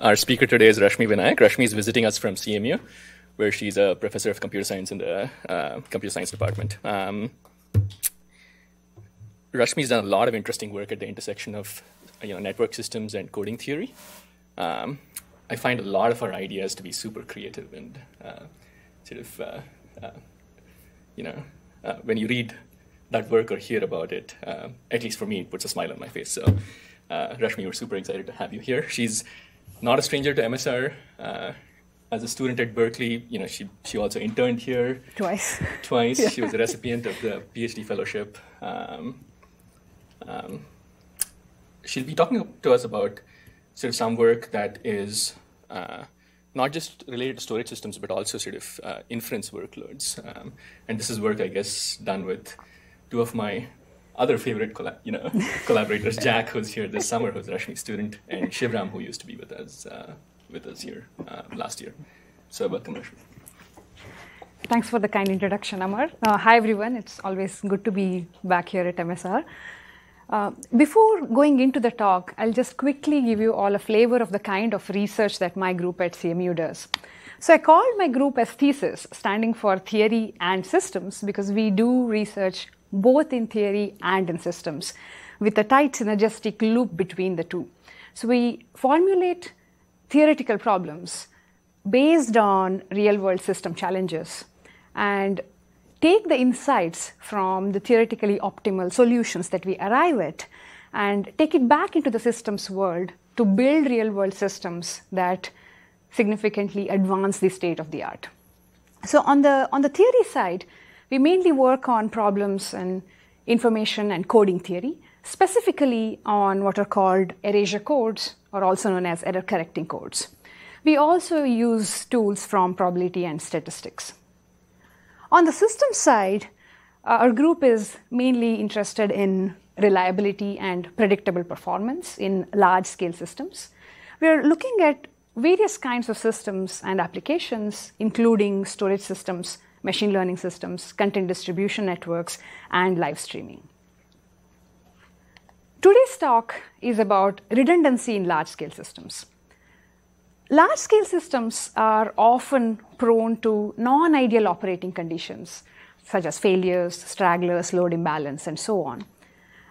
Our speaker today is Rashmi Vinayak. Rashmi is visiting us from CMU, where she's a professor of computer science in the uh, computer science department. Um, Rashmi's done a lot of interesting work at the intersection of you know, network systems and coding theory. Um, I find a lot of her ideas to be super creative and uh, sort of, uh, uh you know, uh, when you read that work or hear about it, uh, at least for me, it puts a smile on my face. So, Rashmi, we're super excited to have you here. She's not a stranger to MSR. as a student at Berkeley, you know, she, she also interned here. Twice. Twice. yeah. She was a recipient of the PhD fellowship. Um, um, she'll be talking to us about sort of some work that is uh, not just related to storage systems, but also sort of uh, inference workloads. Um, and this is work, I guess, done with two of my other favorite colla- you know, collaborators, Jack, who's here this summer, who's a Rashmi student, and Shivaram, who used to be with us, uh, with us here uh, last year. So welcome, Rashmi. Thanks for the kind introduction, Amar. Uh, hi, everyone. It's always good to be back here at MSR. Uh, before going into the talk, I'll just quickly give you all a flavor of the kind of research that my group at CMU does. So I called my group as TheSys, standing for theory and systems, because we do research both in theory and in systems, with a tight synergistic loop between the two. So we formulate theoretical problems based on real world system challenges and take the insights from the theoretically optimal solutions that we arrive at and take it back into the systems world to build real world systems that significantly advance the state of the art. So on the on the theory side, we mainly work on problems in information and coding theory, specifically on what are called erasure codes or also known as error correcting codes. We also use tools from probability and statistics. On the system side, uh, our group is mainly interested in reliability and predictable performance in large scale systems. We are looking at various kinds of systems and applications, including storage systems, machine learning systems, content distribution networks, and live streaming. Today's talk is about redundancy in large scale systems. Large scale systems are often prone to non ideal operating conditions, such as failures, stragglers, load imbalance, and so on.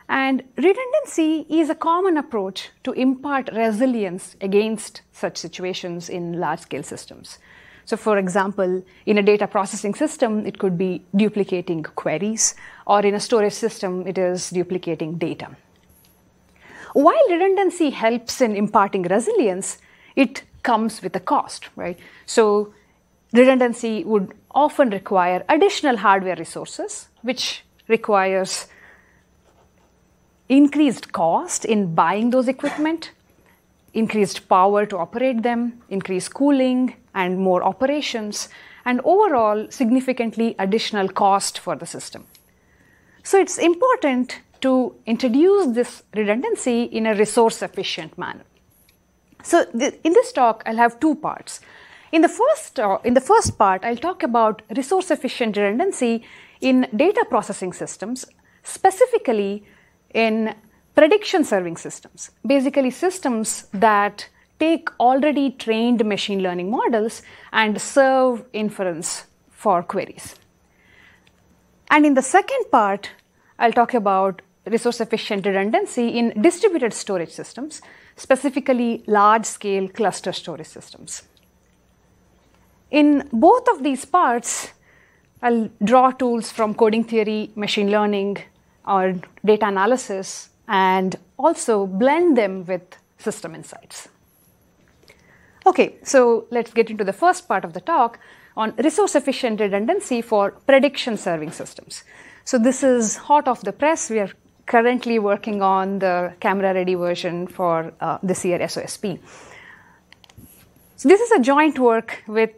And redundancy is a common approach to impart resilience against such situations in large scale systems. So, for example, in a data processing system, it could be duplicating queries, or in a storage system, it is duplicating data. While redundancy helps in imparting resilience, it comes with a cost, right? So redundancy would often require additional hardware resources, which requires increased cost in buying those equipment, increased power to operate them, increased cooling and more operations, and overall significantly additional cost for the system. So it's important to introduce this redundancy in a resource efficient manner. So in this talk, I'll have two parts. In the first, uh, in the first part, I'll talk about resource efficient redundancy in data processing systems, specifically in prediction serving systems, basically systems that take already trained machine learning models and serve inference for queries. And in the second part, I'll talk about resource efficient redundancy in distributed storage systems, specifically large scale cluster storage systems. In both of these parts, I'll draw tools from coding theory, machine learning, or data analysis, and also blend them with system insights. Okay, so let's get into the first part of the talk on resource efficient redundancy for prediction serving systems. So this is hot off the press. We are currently working on the camera ready version for uh, this year SOSP. So this is a joint work with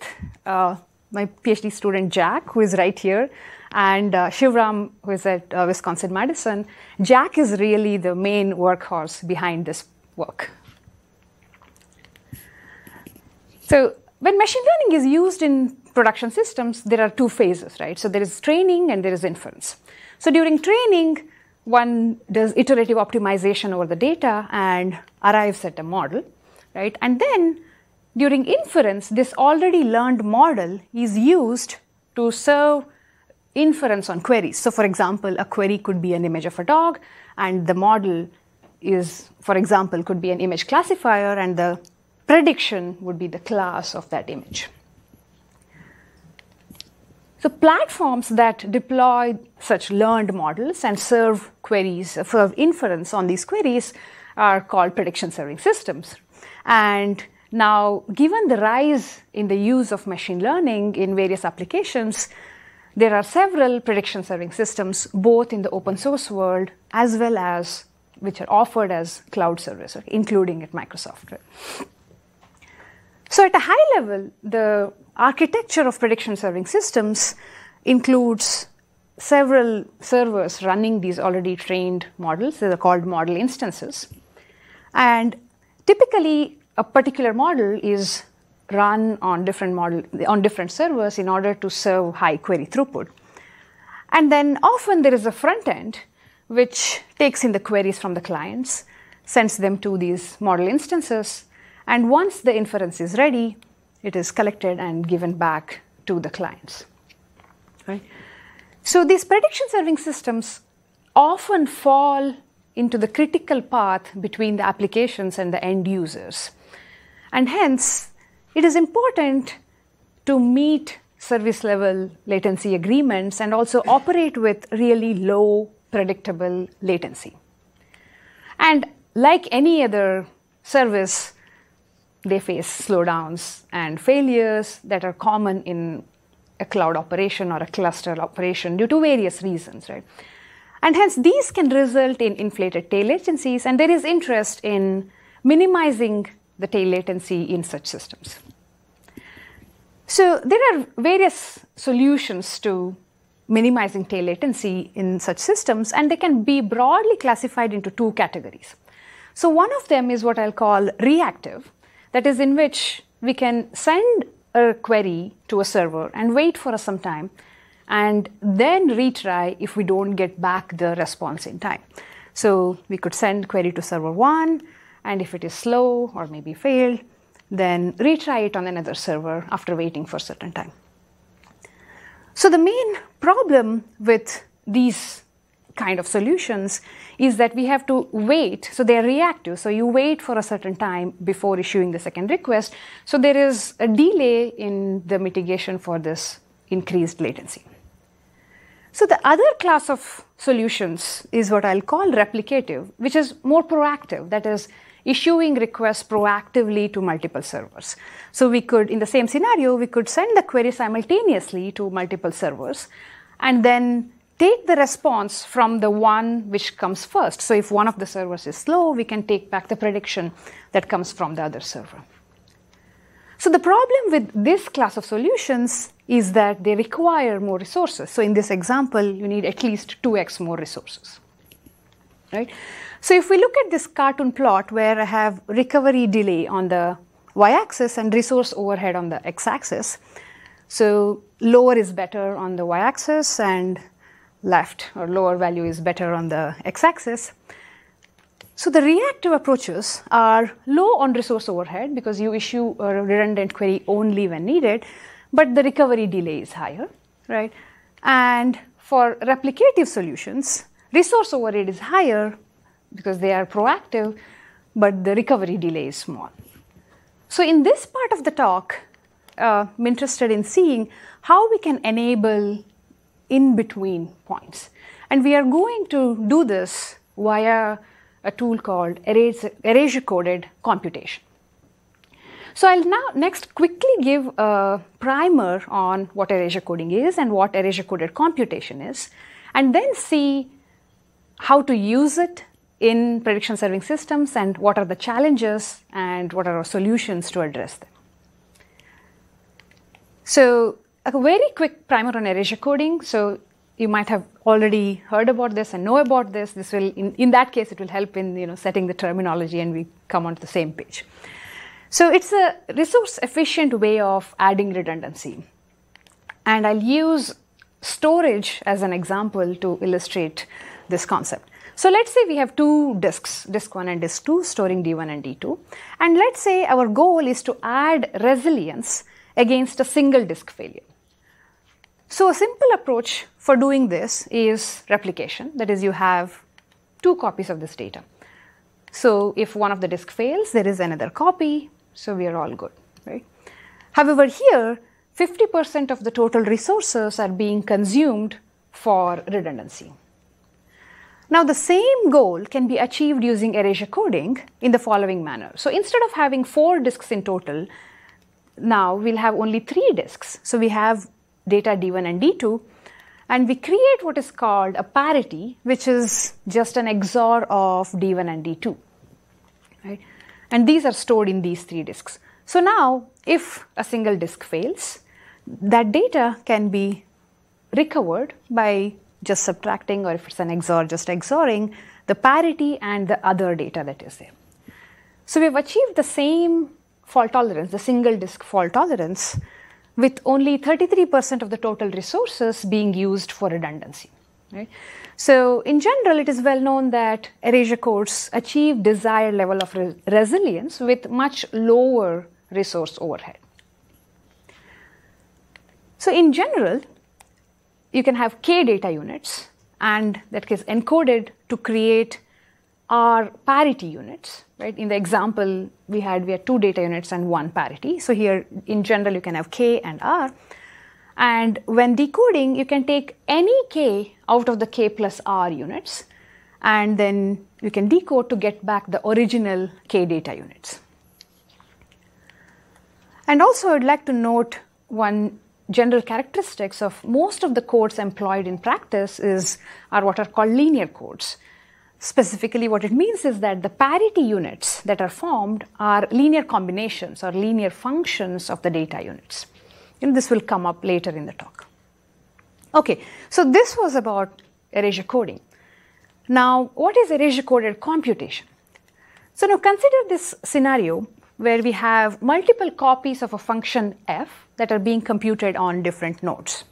uh, my PhD student Jack, who is right here, and uh, Shivaram, who is at uh, Wisconsin Madison. Jack is really the main workhorse behind this work. So when machine learning is used in production systems, there are two phases, right? So there is training and there is inference. So during training, one does iterative optimization over the data and arrives at a model. right? And then during inference, this already learned model is used to serve inference on queries. So, for example, a query could be an image of a dog, and the model is, for example, could be an image classifier, and the prediction would be the class of that image. So, platforms that deploy such learned models and serve queries, serve inference on these queries are called prediction serving systems. And now, given the rise in the use of machine learning in various applications, there are several prediction serving systems, both in the open source world as well as which are offered as cloud services, including at Microsoft. So, at a high level, the architecture of prediction serving systems includes several servers running these already trained models. They're called model instances. And typically, a particular model is run on different model on different servers in order to serve high query throughput. And then often there is a front end which takes in the queries from the clients, sends them to these model instances, and once the inference is ready, it is collected and given back to the clients. Right? So these prediction serving systems often fall into the critical path between the applications and the end users. And hence, it is important to meet service level latency agreements and also operate with really low predictable latency. And like any other service, they face slowdowns and failures that are common in a cloud operation or a cluster operation due to various reasons, right? And hence, these can result in inflated tail latencies, and there is interest in minimizing the tail latency in such systems. So, there are various solutions to minimizing tail latency in such systems, and they can be broadly classified into two categories. So, one of them is what I'll call reactive, that is, in which we can send a query to a server and wait for some time and then retry if we don't get back the response in time. So we could send query to server 1 and if it is slow or maybe failed, then retry it on another server after waiting for a certain time. So the main problem with these kind of solutions is that we have to wait. So they're reactive. So you wait for a certain time before issuing the second request. So there is a delay in the mitigation for this increased latency. So the other class of solutions is what I'll call replicative, which is more proactive. That is, issuing requests proactively to multiple servers. So we could, in the same scenario, we could send the query simultaneously to multiple servers and then take the response from the one which comes first. So if one of the servers is slow, we can take back the prediction that comes from the other server. So the problem with this class of solutions is that they require more resources. So in this example, you need at least 2x more resources. Right? So if we look at this cartoon plot where I have recovery delay on the y-axis and resource overhead on the x-axis, so lower is better on the y-axis and left or lower value is better on the x-axis. So the reactive approaches are low on resource overhead because you issue a redundant query only when needed, but the recovery delay is higher, right? And for replicative solutions, resource overhead is higher because they are proactive, but the recovery delay is small. So in this part of the talk, uh, I'm interested in seeing how we can enable in between points. And we are going to do this via a tool called erasure coded computation. So I'll now next quickly give a primer on what erasure coding is and what erasure coded computation is, and then see how to use it in prediction serving systems and what are the challenges and what are our solutions to address them. So a very quick primer on erasure coding. So you might have already heard about this and know about this. This will, in, in that case, it will help in you know setting the terminology and we come onto the same page. So it's a resource efficient way of adding redundancy. And I'll use storage as an example to illustrate this concept. So let's say we have two disks, disk 1 and disk 2, storing D1 and D2. And let's say our goal is to add resilience against a single disk failure. So a simple approach for doing this is replication. That is, you have two copies of this data. So if one of the disk fails, there is another copy, so we are all good, right? However, here, 50% of the total resources are being consumed for redundancy. Now, the same goal can be achieved using erasure coding in the following manner. So, instead of having four disks in total, now we'll have only three disks. So, we have data D1 and D2, and we create what is called a parity, which is just an XOR of D1 and D2. Right? And these are stored in these three disks. So, now if a single disk fails, that data can be recovered by just subtracting or if it's an XOR, just XORing the parity and the other data that is there. So we've achieved the same fault tolerance, the single disk fault tolerance, with only 33% of the total resources being used for redundancy. Right? So in general, it is well known that erasure codes achieve desired level of re resilience with much lower resource overhead. So in general, you can have k data units and that gets encoded to create R parity units, right? In the example we had, we had two data units and one parity. So here, in general, you can have k and r. And when decoding, you can take any k out of the k plus r units, and then you can decode to get back the original k data units. And also, I'd like to note one general characteristics of most of the codes employed in practice is are what are called linear codes. Specifically, what it means is that the parity units that are formed are linear combinations or linear functions of the data units. And this will come up later in the talk. Okay, so this was about erasure coding. Now, what is erasure coded computation? So now consider this scenario where we have multiple copies of a function f that are being computed on different nodes.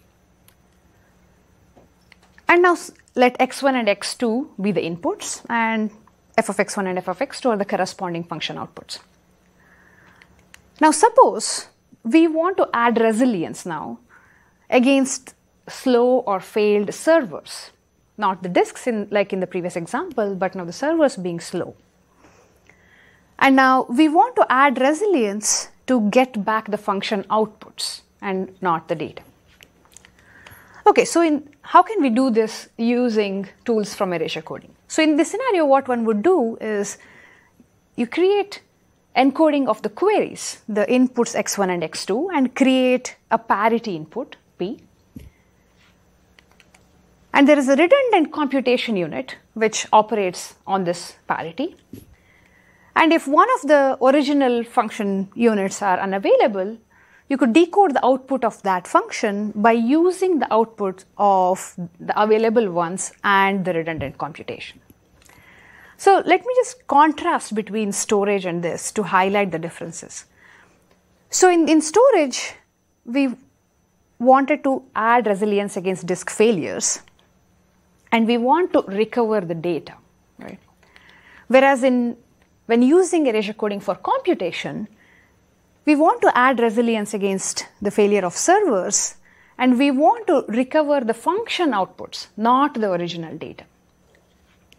And now let x1 and x2 be the inputs and f of x1 and f of x2 are the corresponding function outputs. Now suppose we want to add resilience now against slow or failed servers, not the disks in, like in the previous example, but now the servers being slow. And now we want to add resilience to get back the function outputs and not the data. Okay, so in, how can we do this using tools from erasure coding? So in this scenario, what one would do is you create encoding of the queries, the inputs x1 and x2, and create a parity input, p. And there is a redundant computation unit which operates on this parity. And if one of the original function units are unavailable, you could decode the output of that function by using the output of the available ones and the redundant computation. So let me just contrast between storage and this to highlight the differences. So in, in storage, we wanted to add resilience against disk failures and we want to recover the data, right? Whereas in when using erasure coding for computation, we want to add resilience against the failure of servers and we want to recover the function outputs, not the original data.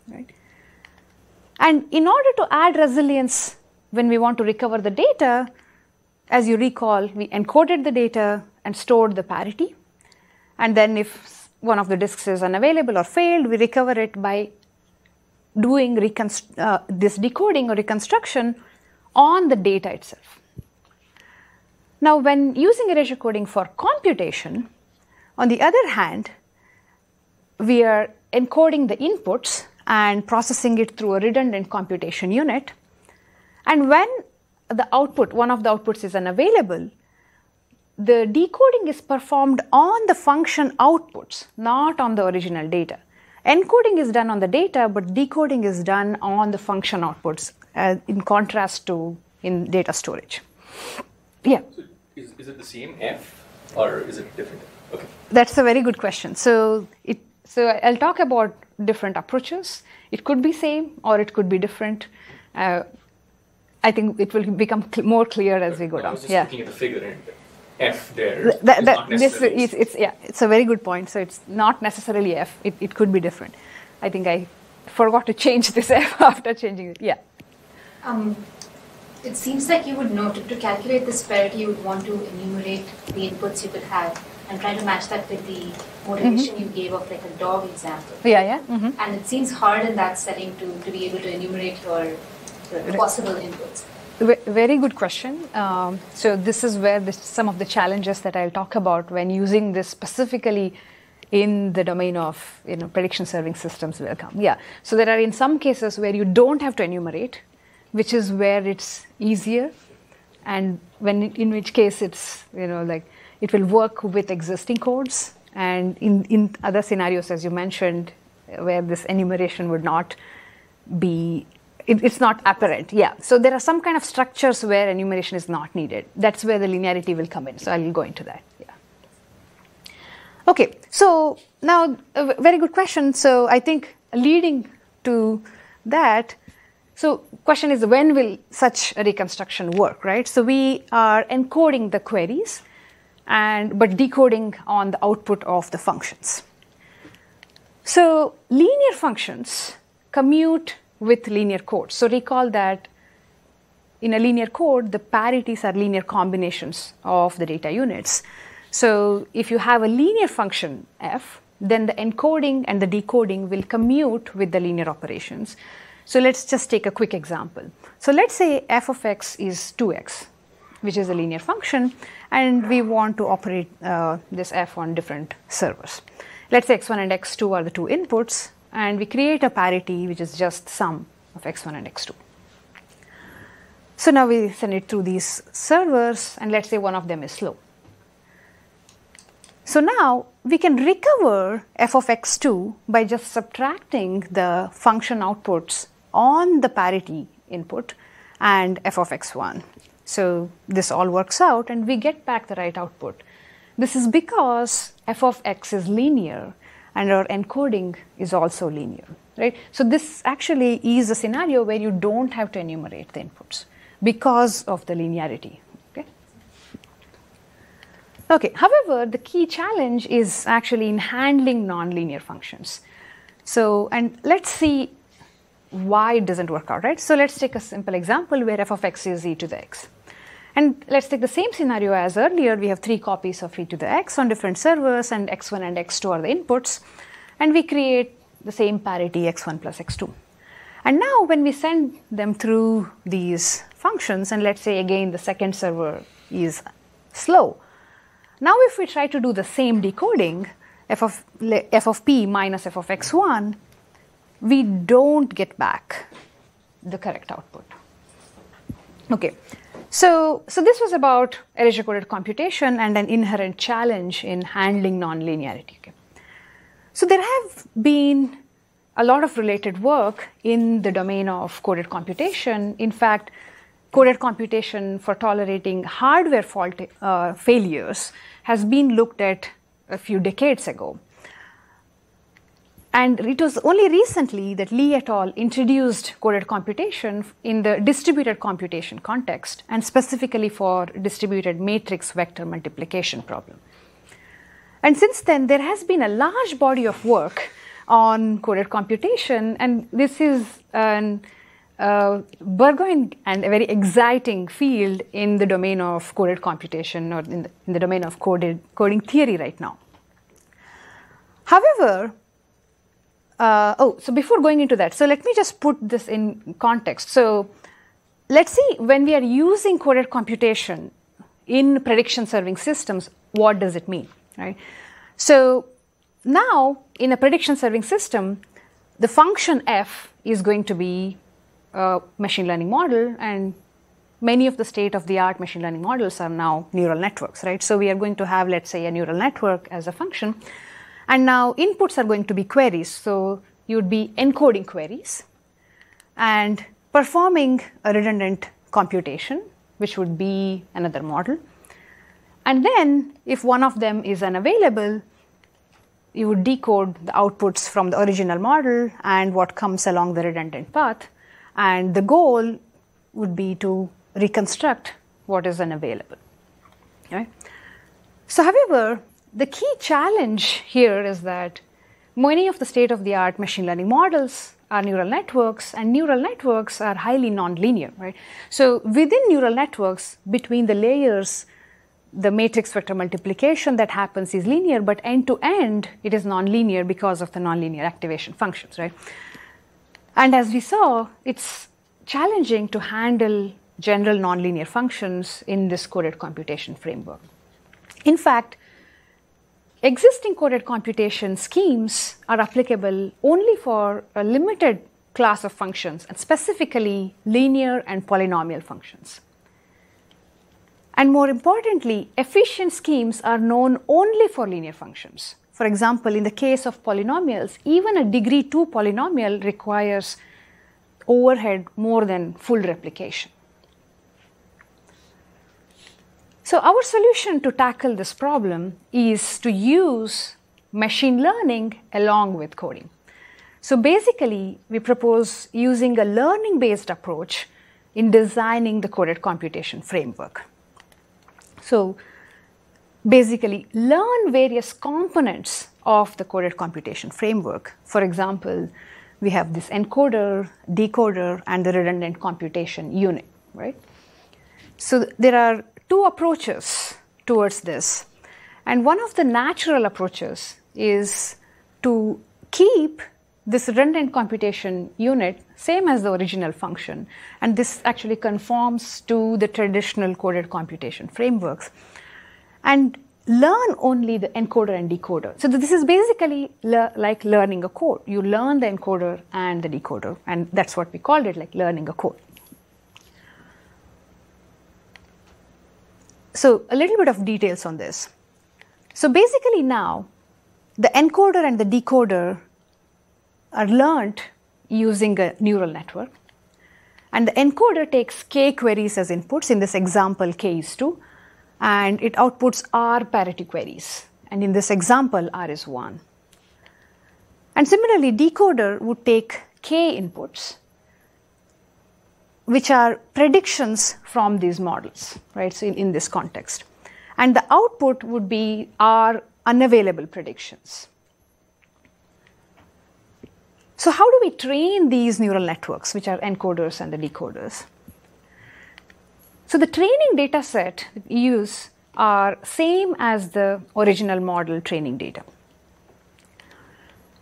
Right? And in order to add resilience when we want to recover the data, as you recall, we encoded the data and stored the parity. And then if one of the disks is unavailable or failed, we recover it by doing uh, this decoding or reconstruction on the data itself. Now, when using erasure coding for computation, on the other hand, we are encoding the inputs and processing it through a redundant computation unit. And when the output, one of the outputs is unavailable, the decoding is performed on the function outputs, not on the original data. Encoding is done on the data, but decoding is done on the function outputs, uh, in contrast to in data storage. Yeah. So is, is it the same F or is it different? Okay. That's a very good question. So it So I'll talk about different approaches. It could be same or it could be different. Uh, I think it will become cl- more clear as we go I down. was just yeah. looking at the figure and F there. Th- that, is that, this is it's yeah it's a very good point so it's not necessarily f it, it could be different i think i forgot to change this f after changing it yeah Um, it seems like you would know to, to calculate this parity, you would want to enumerate the inputs you could have and try to match that with the motivation you gave of like a dog example. yeah yeah. Hmm And it seems hard in that setting to, to be able to enumerate your, your possible inputs. Very good question. Um, so this is where this, some of the challenges that i'll talk about when using this specifically in the domain of you know prediction serving systems will come. Yeah. So there are in some cases where you don't have to enumerate which is where it's easier and when in which case it's you know like it will work with existing codes and in in other scenarios as you mentioned where this enumeration would not be it, it's not apparent. Yeah. So there are some kind of structures where enumeration is not needed. That's where the linearity will come in. So i'll go into that. Yeah. Okay. So now a very good question. So i think leading to that so question is when will such a reconstruction work right? So we are encoding the queries and but decoding on the output of the functions so linear functions commute with linear code. So recall that in a linear code, the parities are linear combinations of the data units. So if you have a linear function f, then the encoding and the decoding will commute with the linear operations. So let's just take a quick example. So let's say f of x is 2x, which is a linear function, and we want to operate uh, this f on different servers. Let's say x1 and x2 are the two inputs, and we create a parity which is just sum of x1 and x2. So now we send it through these servers, and let's say one of them is slow. So now we can recover f of x2 by just subtracting the function outputs on the parity input and f of x1. So this all works out, and we get back the right output. This is because f of x is linear and our encoding is also linear, right? So this actually is a scenario where you don't have to enumerate the inputs because of the linearity, okay? Okay, however, the key challenge is actually in handling nonlinear functions. So, and let's see why it doesn't work out, right? So let's take a simple example where f of x is e to the x. And let's take the same scenario as earlier. We have three copies of e to the x on different servers, and x1 and x2 are the inputs. And we create the same parity x1 plus x2. And now, when we send them through these functions, and let's say again the second server is slow. Now, if we try to do the same decoding, f of, f of p minus f of x1, we don't get back the correct output. Okay, so, so this was about erasure coded computation and an inherent challenge in handling nonlinearity. Okay. So there have been a lot of related work in the domain of coded computation. In fact, coded computation for tolerating hardware fault uh, failures has been looked at a few decades ago. And it was only recently that Lee et al. introduced coded computation in the distributed computation context, and specifically for distributed matrix vector multiplication problem. And since then, there has been a large body of work on coded computation, and this is an uh, burgeoning and a very exciting field in the domain of coded computation or in the, in the domain of coded, coding theory right now. However, uh, oh, so before going into that, so let me just put this in context. So let's see when we are using coded computation in prediction serving systems, what does it mean, right? So now in a prediction serving system, the function f is going to be a machine learning model and many of the state of the art machine learning models are now neural networks, right? So we are going to have, let's say, a neural network as a function. And now inputs are going to be queries. So you would be encoding queries and performing a redundant computation, which would be another model. And then if one of them is unavailable, you would decode the outputs from the original model and what comes along the redundant path. And the goal would be to reconstruct what is unavailable. Right? So, however, the key challenge here is that many of the state of the art machine learning models are neural networks, and neural networks are highly nonlinear, right? So, within neural networks, between the layers, the matrix vector multiplication that happens is linear, but end to end, it is nonlinear because of the nonlinear activation functions, right? And as we saw, it's challenging to handle general nonlinear functions in this coded computation framework. In fact, existing coded computation schemes are applicable only for a limited class of functions, and specifically linear and polynomial functions. And more importantly, efficient schemes are known only for linear functions. For example, in the case of polynomials, even a degree 2 polynomial requires overhead more than full replication. So, our solution to tackle this problem is to use machine learning along with coding. So, basically, we propose using a learning based approach in designing the coded computation framework. So, basically, learn various components of the coded computation framework. For example, we have this encoder, decoder, and the redundant computation unit, right? So, there are two approaches towards this. And one of the natural approaches is to keep this redundant computation unit same as the original function. And this actually conforms to the traditional coded computation frameworks. And learn only the encoder and decoder. So this is basically le- like learning a code. You learn the encoder and the decoder, and that's what we called it, like learning a code. So, a little bit of details on this. So, basically, now the encoder and the decoder are learned using a neural network. And the encoder takes k queries as inputs. In this example, k is 2, and it outputs r parity queries. And in this example, r is 1. And similarly, decoder would take k inputs which are predictions from these models, right? So, in, in this context. And the output would be our unavailable predictions. So, how do we train these neural networks, which are encoders and the decoders? So, the training data set we use are same as the original model training data.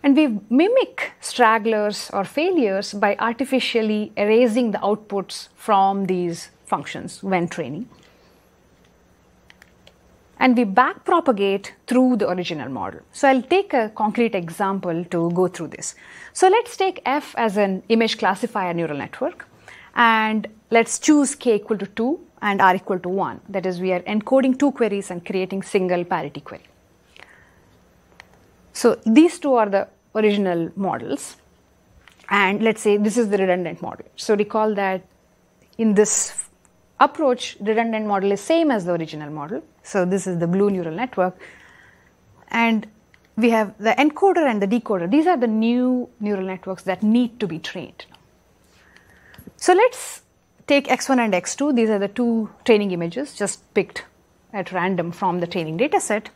And we mimic stragglers or failures by artificially erasing the outputs from these functions when training. And we backpropagate through the original model. So I'll take a concrete example to go through this. So let's take F as an image classifier neural network. And let's choose k equal to 2 and r equal to 1. That is, we are encoding two queries and creating single parity query. So these two are the original models. And let's say this is the redundant model. So recall that in this approach, redundant model is same as the original model. So this is the blue neural network. And we have the encoder and the decoder. These are the new neural networks that need to be trained. So let's take x1 and x2. These are the two training images just picked at random from the training data set.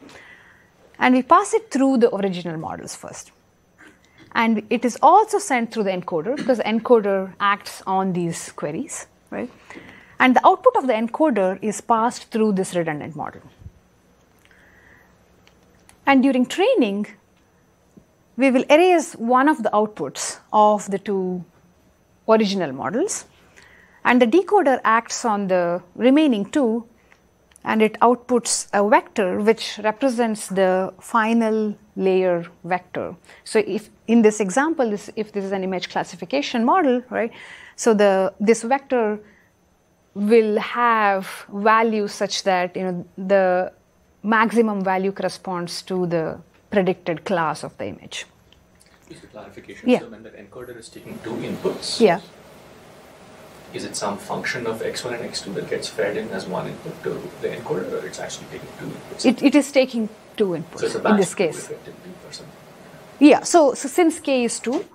And we pass it through the original models first and it is also sent through the encoder because the encoder acts on these queries, right? And the output of the encoder is passed through this redundant model. And during training, we will erase one of the outputs of the two original models, and the decoder acts on the remaining two and it outputs a vector which represents the final layer vector. So if in this example, this, if this is an image classification model, right? So the this vector will have values such that you know the maximum value corresponds to the predicted class of the image. Just a clarification. Yeah. So when the encoder is taking two inputs, Yeah. Is it some function of x1 and x2 that gets fed in as one input to the encoder, or it's actually taking two inputs? It, it is taking two inputs so it's a in this case. Yeah, so, so since k is 2,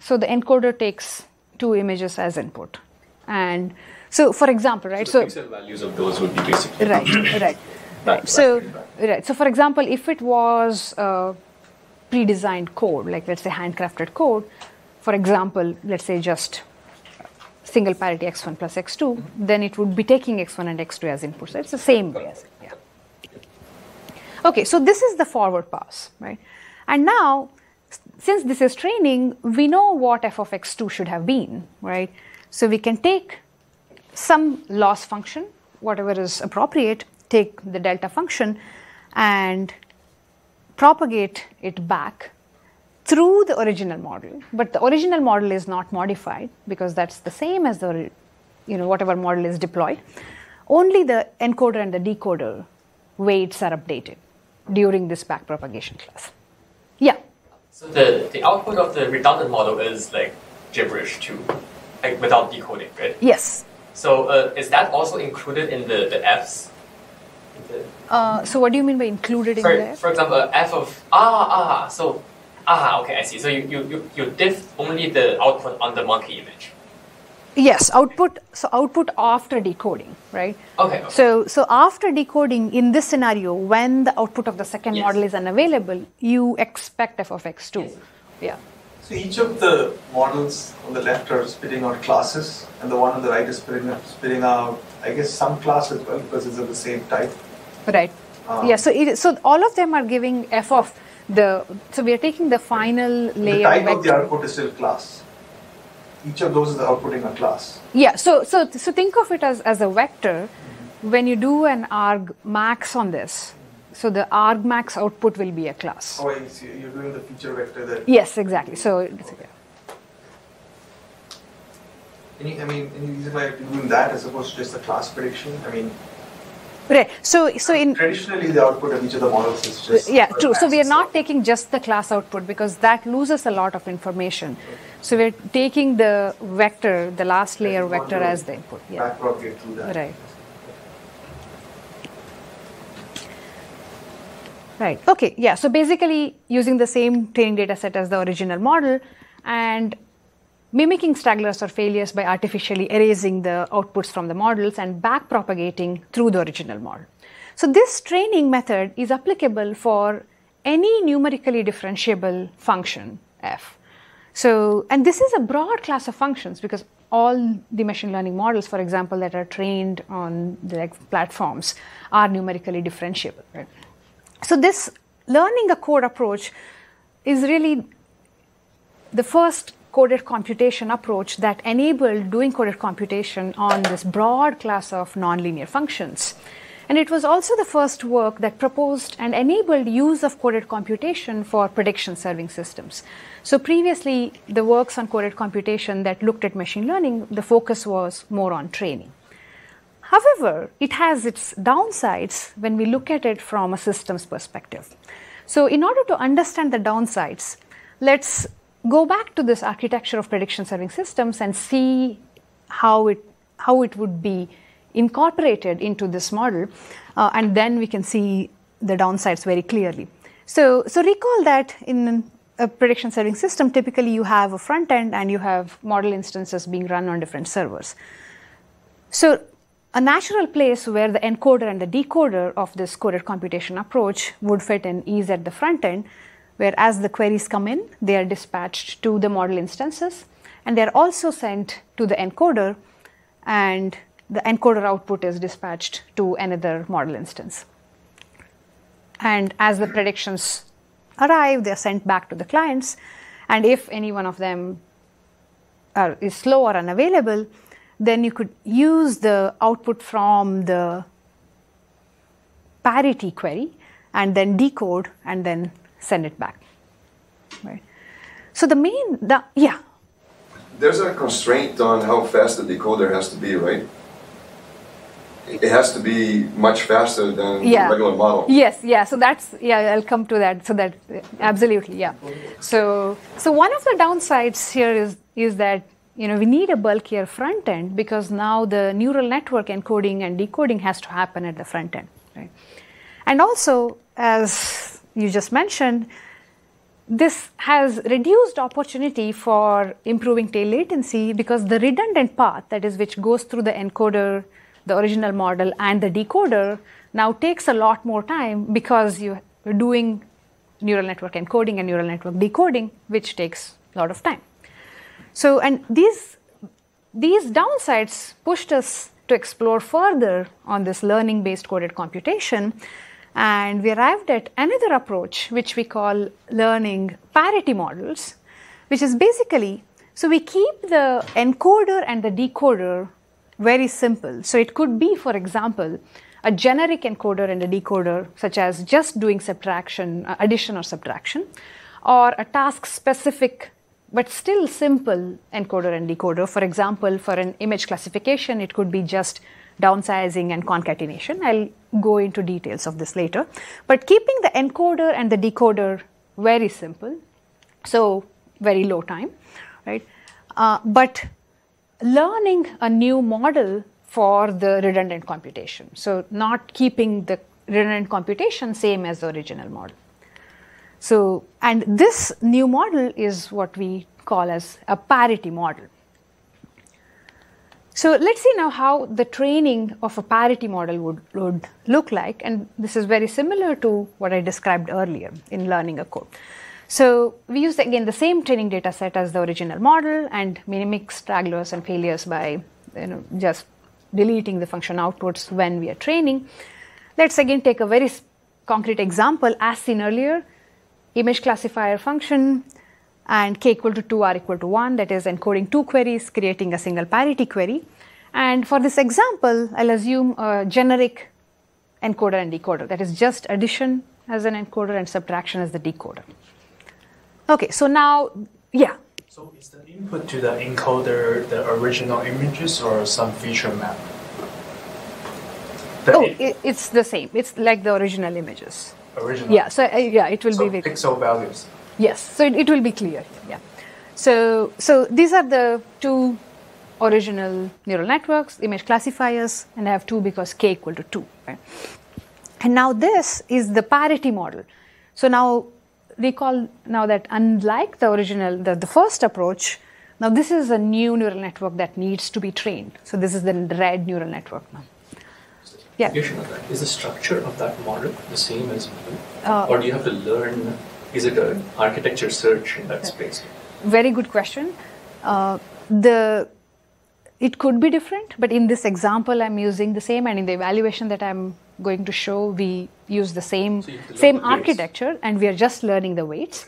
so the encoder takes two images as input. And so, for example, right? So, So, pixel values of those would be basically right, right, Back right. So, back, right. So, for example, if it was uh, pre-designed code, like let's say handcrafted code, for example, let's say just single parity x1 plus x2, then it would be taking x1 and x2 as inputs. So it's the same way as. Yeah. Okay, so this is the forward pass, right? And now, since this is training, we know what f of x2 should have been, right? So we can take some loss function, whatever is appropriate, take the delta function and propagate it back through the original model. But the original model is not modified because that's the same as the, you know, whatever model is deployed. Only the encoder and the decoder weights are updated during this backpropagation class. Yeah. So the, the output of the redundant model is like gibberish too, like without decoding, right? Yes. So uh, is that also included in the, the Fs? The- Uh, so what do you mean by included in for, there? for example, F of ah ah. So ah okay, I see. So you you you, you diff only the output on the monkey image. Yes, output. So output after decoding, right? Okay. okay. So, so after decoding in this scenario, when the output of the second Yes. model is unavailable, you expect f of x2. Yes. Yeah. So each of the models on the left are spitting out classes, and the one on the right is spitting out, spitting out I guess, some class as well because it's of the same type. Right. Ah. yeah. So, it, so all of them are giving f of the. So we are taking the final layer. The type of the output is still class. Each of those is the outputting a class. Yeah. So, so, so think of it as as a vector. Mm-hmm. When you do an arg max on this, so the arg max output will be a class. Oh. You're doing the feature vector that. Yes, exactly. So. it's- yeah. Any, I mean, any reason why you're doing that as opposed to just the class prediction? I mean, Right. So, so in traditionally the output of each of the models is just. yeah true so we are not taking just the class output because that loses a lot of information so we're taking the vector the last layer vector as the input yeah Backpropagate through that. Right. right okay yeah so basically using the same training data set as the original model and mimicking stragglers or failures by artificially erasing the outputs from the models and back propagating through the original model. So, this training method is applicable for any numerically differentiable function f. So, and this is a broad class of functions because all the machine learning models, for example, that are trained on the like, platforms are numerically differentiable. Right? So, this learning a code approach is really the first coded computation approach that enabled doing coded computation on this broad class of nonlinear functions. And it was also the first work that proposed and enabled use of coded computation for prediction serving systems. So previously, the works on coded computation that looked at machine learning, the focus was more on training. However, it has its downsides when we look at it from a systems perspective. So, in order to understand the downsides, let's go back to this architecture of prediction serving systems and see how it, how it would be incorporated into this model, uh, and then we can see the downsides very clearly. So, so recall that in a prediction serving system, typically you have a front end and you have model instances being run on different servers. So, a natural place where the encoder and the decoder of this coded computation approach would fit in is at the front end, where as the queries come in, they are dispatched to the model instances and they are also sent to the encoder, and the encoder output is dispatched to another model instance. And as the predictions arrive, they are sent back to the clients, and if any one of them are, is slow or unavailable, then you could use the output from the parity query and then decode and then send it back. Right. So the main, the, yeah, There's a constraint on how fast the decoder has to be, right? It has to be much faster than Yeah. the regular model. Yes, yeah. So that's yeah. I'll come to that. So that absolutely, yeah. So so one of the downsides here is is that you know, we need a bulkier front end because now the neural network encoding and decoding has to happen at the front end, right? And also, as you just mentioned, this has reduced opportunity for improving tail latency because the redundant path, that is, which goes through the encoder, the original model, and the decoder, now takes a lot more time because you're doing neural network encoding and neural network decoding, which takes a lot of time. So, and these, these downsides pushed us to explore further on this learning based coded computation and we arrived at another approach, which we call learning parity models, which is basically so we keep the encoder and the decoder very simple. So it could be, for example, a generic encoder and a decoder, such as just doing subtraction, uh, addition or subtraction, or a task specific but still simple encoder and decoder. For example, for an image classification, it could be just downsizing and concatenation. I'll go into details of this later. But keeping the encoder and the decoder very simple, so very low time, right? Uh, but learning a new model for the redundant computation. So not keeping the redundant computation same as the original model. So, and this new model is what we call as a parity model. So let's see now how the training of a parity model would, would look like. And this is very similar to what I described earlier in learning a code. So we use again the same training data set as the original model and mimic stragglers and failures by you know, just deleting the function outputs when we are training. Let's again take a very concrete example as seen earlier. Image classifier function and k equal to 2 r equal to 1 that is encoding two queries creating a single parity query and for this example I'll assume a generic encoder and decoder that is just addition as an encoder and subtraction as the decoder. Okay, so now, yeah. So is the input to the encoder the original images or some feature map? The oh, it, it's the same. It's like the original images. Original. Yeah. So uh, yeah, it will so be pixel values. Yes, so it, it will be clear. Yeah. So, so these are the two original neural networks, image classifiers, and I have two because k equal to 2. Right? And now this is the parity model. So now recall now that unlike the original, the, the first approach, now this is a new neural network that needs to be trained. So this is the red neural network now. Yeah. Is the structure of that model the same as, uh, or do you have to learn is it an architecture search in that space? Very good question. Uh, the it could be different, but in this example, I'm using the same, and in the evaluation that I'm going to show, we use the same so same the architecture, and we are just learning the weights.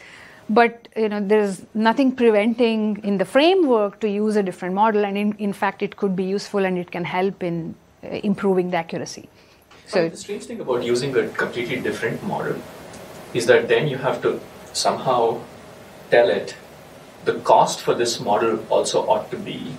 But you know, there's nothing preventing in the framework to use a different model, and in, in fact, it could be useful and it can help in uh, improving the accuracy. So the strange thing about using a completely different model is that then you have to somehow tell it. The cost for this model also ought to be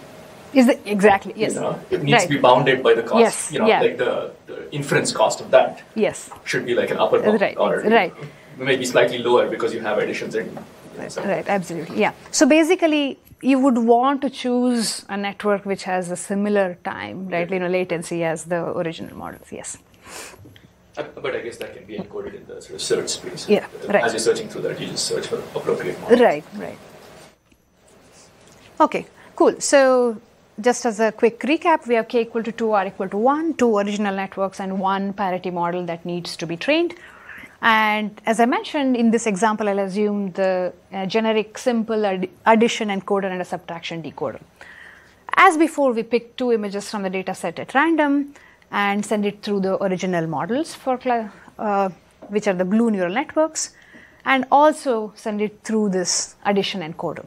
is it exactly yes. you know, it needs right. to be bounded by the cost yes, you know yeah. like the, the, inference cost of that yes. should be like an upper bound right or right. maybe slightly lower because you have additions and right, right absolutely yeah. So basically you would want to choose a network which has a similar time right you know latency as the original models yes but I guess that can be encoded in the sort of search space. Yeah, right. As you're searching through that, you just search for appropriate models. Right, right. Okay, cool. So just as a quick recap, we have k equal to 2, r equal to 1, two original networks, and one parity model that needs to be trained. And as I mentioned in this example, I'll assume the uh, generic simple ad- addition encoder and a subtraction decoder. As before, we pick two images from the data set at random and send it through the original models for uh, which are the blue neural networks and also send it through this addition encoder.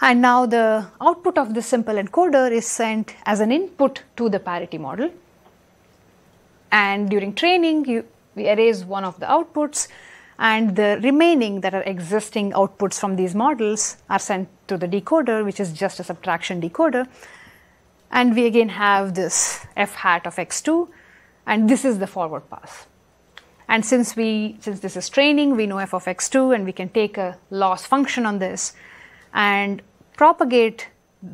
And now the output of this simple encoder is sent as an input to the parity model. And during training, you, we erase one of the outputs, and the remaining that are existing outputs from these models are sent to the decoder, which is just a subtraction decoder. And we again have this f hat of x2, and this is the forward pass. And since we since this is training, we know f of x2, and we can take a loss function on this and propagate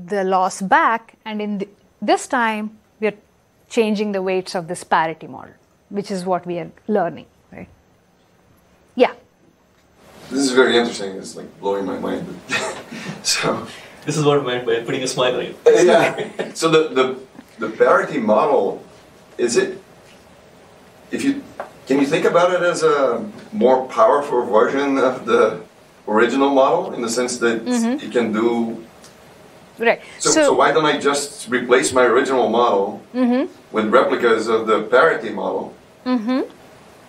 the loss back, and in the, this time we are changing the weights of this parity model, which is what we are learning, right? Yeah. This is very interesting. It's like blowing my mind. so, This is what I meant by putting a smile on it. yeah. So the, the the parity model is it? If you can you think about it as a more powerful version of the original model in the sense that it can do. Right. So, so, why don't I just replace my original model with replicas of the parity model? Mm-hmm.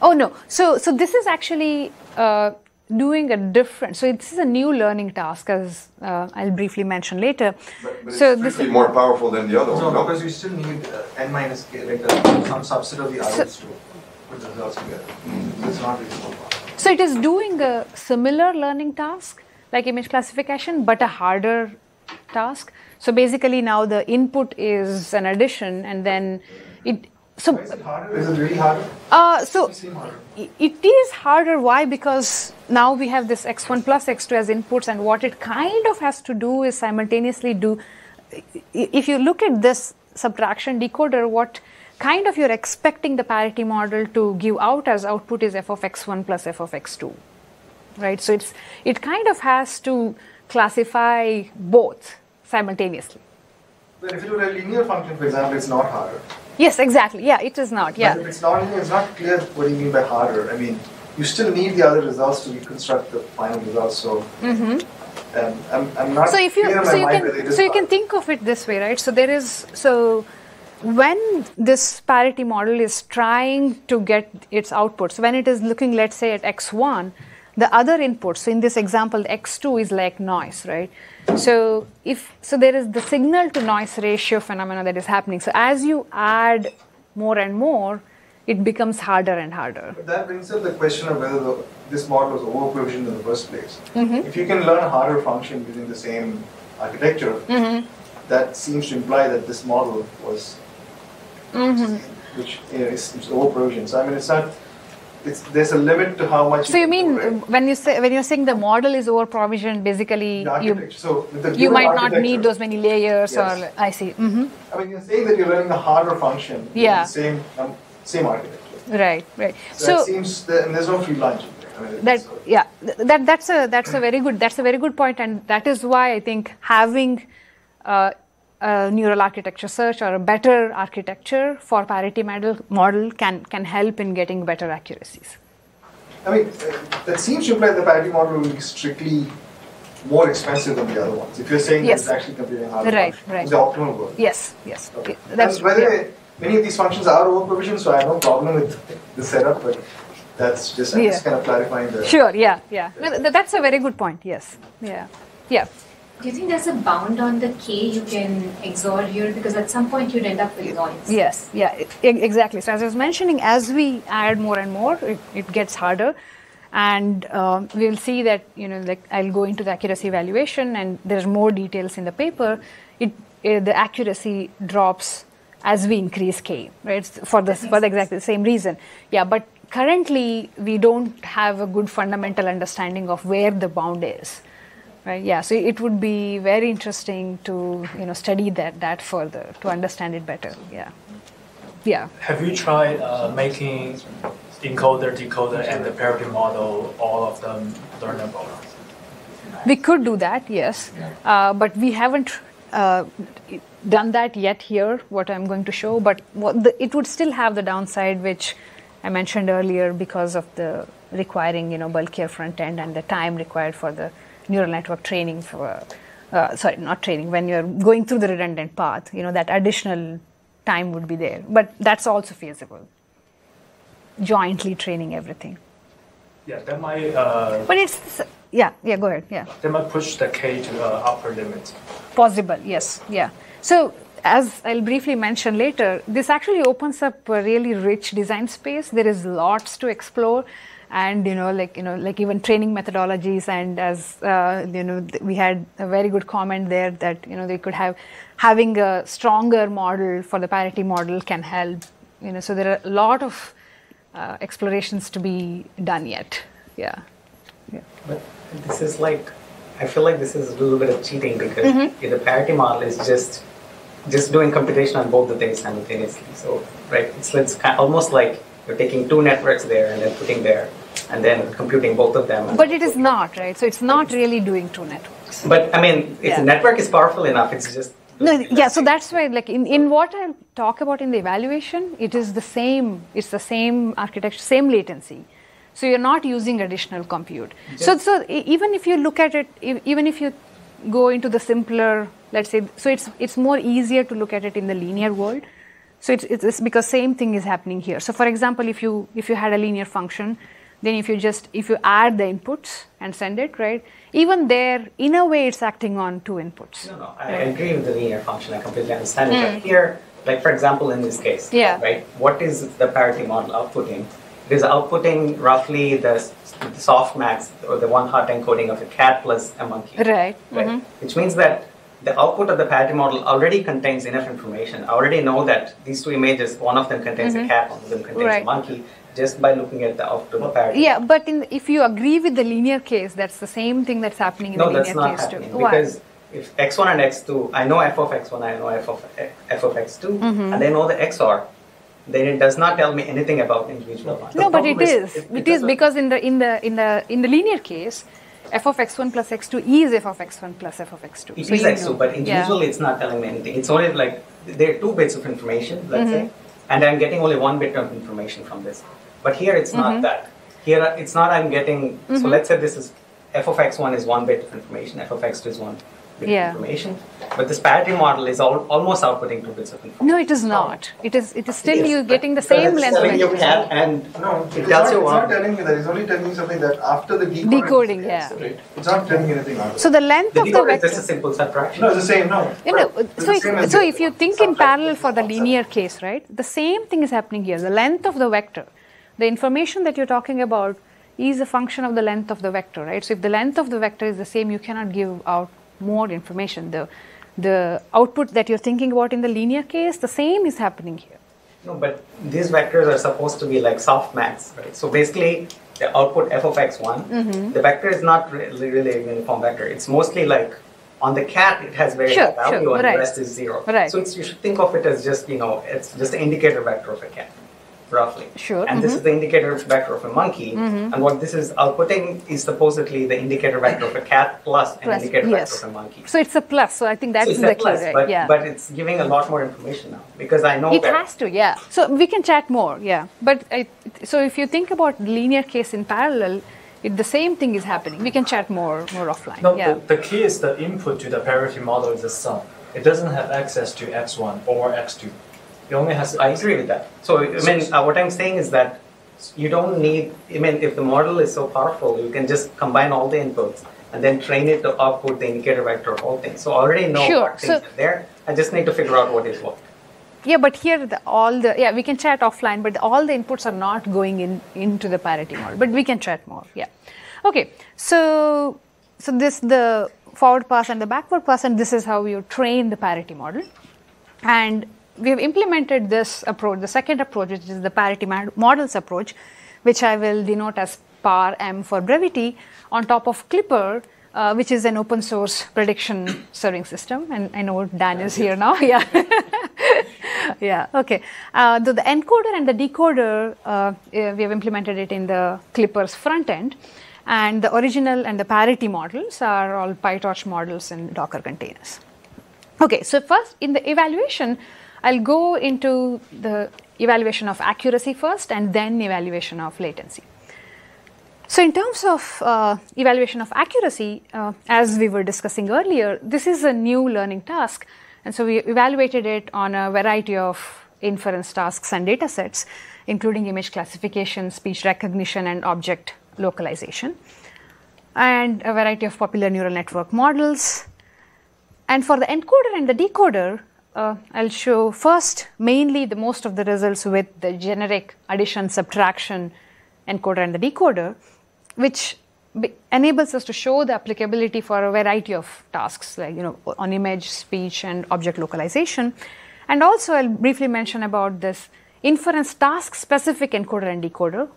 Oh no. So so this is actually uh, doing a different. So this is a new learning task, as uh, I'll briefly mention later. But, but so this is more powerful than the other No, one. No, because you still need uh, n minus k, like uh, some subset of the others to put the results together. So it's not really so far. so it is doing a similar learning task like image classification, but a harder task. So basically now the input is an addition, and then it. So is it harder? Is it really harder? uh, so It harder. It is harder. Why? Because now we have this x1 plus x2 as inputs, and what it kind of has to do is simultaneously do. If you look at this subtraction decoder, what kind of you're expecting the parity model to give out as output is f of x1 plus f of x2, right? So it's it kind of has to classify both simultaneously. But if it were a linear function, for example, it's not harder. Yes, exactly. Yeah, it is not. Yeah. But if it's not linear, it's not clear what you mean by harder. I mean, you still need the other results to reconstruct the final results. So, um, I'm, I'm not so if you so you mind whether it can so you can think of it this way right so there is so when this parity model is trying to get its outputs when it is looking let's say at x1 the other inputs so in this example the x2 is like noise right so if so there is the signal to noise ratio phenomena that is happening so as you add more and more it becomes harder and harder But that brings up the question of whether the, this model was over provisioned in the first place. Mm-hmm. If you can learn a harder function using the same architecture, Mm-hmm. that seems to imply that this model was, Mm-hmm. which you know, is, is over provisioned. So I mean, it's not. It's, there's a limit to how much. so you mean when you say when you're saying the model is over provisioned basically The you. So the you might not need those many layers Yes. or i see hmm I mean, you're saying that you're learning a harder function. Yeah. The same um, same architecture. right right So, so seems that, and there's no free lunch. I mean, that yeah that that's a that's a very good that's a very good point and that is why i think having uh, neural architecture search or a better architecture for parity model model can can help in getting better accuracies I mean, uh, that seems to imply the parity model will be strictly more expensive than the other ones. If you're saying Yes. that it's actually computing harder, Right, right. the optimal work. yes yes Okay. that's and by the yeah. way, many of these functions are over provisioned, so I have no problem with the setup. But that's just I'm Yeah. just kind of clarifying the. sure yeah yeah no, that's a very good point yes yeah yeah Do you think there's a bound on the k you can XOR here? Because at some point you'd end up with noise. Yes, yeah, e- exactly. So as I was mentioning, as we add more and more, it, it gets harder, and um, we'll see that you know, like I'll go into the accuracy evaluation, and there's more details in the paper. It uh, the accuracy drops as we increase k, right? For this for the exactly the same reason. Yeah, but currently we don't have a good fundamental understanding of where the bound is. Right. Yeah. So it would be very interesting to you know study that that further to understand it better. Yeah. Yeah. Have you tried uh, making encoder, decoder, and the parity model, all of them learnable? We could do that, yes, uh, but we haven't uh, done that yet here. What I'm going to show, but what the, it would still have the downside, which I mentioned earlier, because of the requiring you know bulkier front end and the time required for the neural network training for. Uh, sorry, not training. When you're going through the redundant path, you know that additional time would be there, but that's also feasible. Jointly training everything, Yeah, that might uh, but it's yeah, yeah. Go ahead, yeah. that might push the k to the upper limit. Possible, yes, yeah. So, as I'll briefly mention later, this actually opens up a really rich design space. There is lots to explore, and you know, like you know, like even training methodologies. And as uh, you know, th- we had a very good comment there that you know they could have having a stronger model for the parity model can help. You know, so there are a lot of uh, explorations to be done yet. Yeah. yeah But this is like I feel like this is a little bit of cheating because Mm-hmm. the parity model is just just doing computation on both the things simultaneously. So right, it's it's kind almost like you're taking two networks there and then putting there, and then computing both of them. But it is not, right? So it's not really doing two networks. But I mean, if Yeah. the network is powerful enough, it's just No, yeah, so that's why, like, in, in what I'll talk about in the evaluation, it is the same, it's the same architecture, same latency. So you're not using additional compute. So, so e- even if you look at it, even if you go into the simpler, let's say, so it's, it's more easier to look at it in the linear world. So it's, it's, it's because same thing is happening here. So for example, if you, if you had a linear function, then if you just, if you add the inputs and send it, right, even there, in a way, it's acting on two inputs. No, no, I agree with the linear function. I completely understand it. But here, like for example, in this case. Yeah. right? What is the parity model outputting? It is outputting roughly the, the softmax or the one hot encoding of a cat plus a monkey. Right. Right. Which means that the output of the parity model already contains enough information. I already know that these two images, one of them contains a cat, one of them contains Mm-hmm. Right. a monkey, just by looking at the output of. Yeah, but in, if you agree with the linear case, that's the same thing that's happening in No, the that's linear not case happening too. Why? because if x1 and x2, I know f of x1, I know f of f of x2, Mm-hmm. and I know the xor, then it does not tell me anything about individual ones. No, but it is. is- It is because in the in the in the in the linear case, f of x1 plus x2 is f of x1 plus f of x2. It So is x2, know. but Yeah. individually it's not telling me anything. It's only like there are two bits of information, let's Mm-hmm. say, and I'm getting only one bit of information from this. But here it's Mm-hmm. not that. Here uh, it's not I'm getting. So let's say this is f of x1 is one bit of information, f of x2 is one bit Yeah. of information, but this parity model is al- almost outputting two bits of information. No, it is not. It is. It is still Yes, you getting the same length of telling you information. and No, it it's, tells not, you it's not telling you that. It's only telling me something that after the decoding. Decoding, yeah. Right. It's not telling me anything after. So the length The of the decoder is vector. just a simple subtraction. no, it's the same. No. You know, so, the if, same so if you think in parallel for the linear case, right, the same thing is happening here. The length of the vector, the information that you're talking about is a function of the length of the vector, right? So if the length of the vector is the same, you cannot give out more information. The, the output that you're thinking about in the linear case, the same is happening here. No, but these vectors are supposed to be like softmax, right? So basically, the output f of x1, Mm-hmm. the vector is not really, really a uniform vector. It's mostly like on the cat, it has very Sure, high value, sure, and right. the rest is zero. Right. So it's, you should think of it as just you know, it's just an indicator vector of a cat, roughly. Sure, And this mhm. is the indicator vector of a monkey, Mm-hmm. and what this is outputting is supposedly the indicator vector of a cat plus an Plus, indicator yes. vector of a monkey. So it's a plus. So I think that's So it's the a key, plus, right? but, yeah. but it's giving a lot more information now because I know It that has to, yeah. So we can chat more, yeah. But I, so if you think about linear case in parallel, it, the same thing is happening. We can chat more more offline. No, yeah. the, the key is the input to the parity model is the sum. It doesn't have access to x1 or x2. It only has. I agree with that. So, I mean, uh, what I'm saying is that you don't need, I mean, if the model is so powerful, you can just combine all the inputs and then train it to output the indicator vector of all things. So, I already know Sure. what things So- are there. I just need to figure out what is what. Yeah, but here the, all the yeah we can chat offline, but all the inputs are not going in into the parity model. But we can chat more. Yeah. Okay. So so this the forward pass and the backward pass, and this is how you train the parity model. And we have implemented this approach, the second approach, which is the parity models approach, which I will denote as PAR M for brevity, on top of Clipper, uh, which is an open source prediction serving system. And I know Dan is here now. Yeah. yeah. Okay. Uh, the, encoder and the decoder, uh, uh, we have implemented it in the Clipper's front end. And the original and the parity models are all PyTorch models in Docker containers. Okay, so first in the evaluation, I'll go into the evaluation of accuracy first and then evaluation of latency. So, in terms of uh, evaluation of accuracy, uh, as we were discussing earlier, this is a new learning task, and so we evaluated it on a variety of inference tasks and data sets, including image classification, speech recognition, and object localization, and a variety of popular neural network models, and for the encoder and the decoder, uh, I'll show first mainly the most of the results with the generic addition subtraction encoder and the decoder, which enables us to show the applicability for a variety of tasks like you know on image, speech, and object localization. And also, I'll briefly mention about this inference task specific encoder and decoder.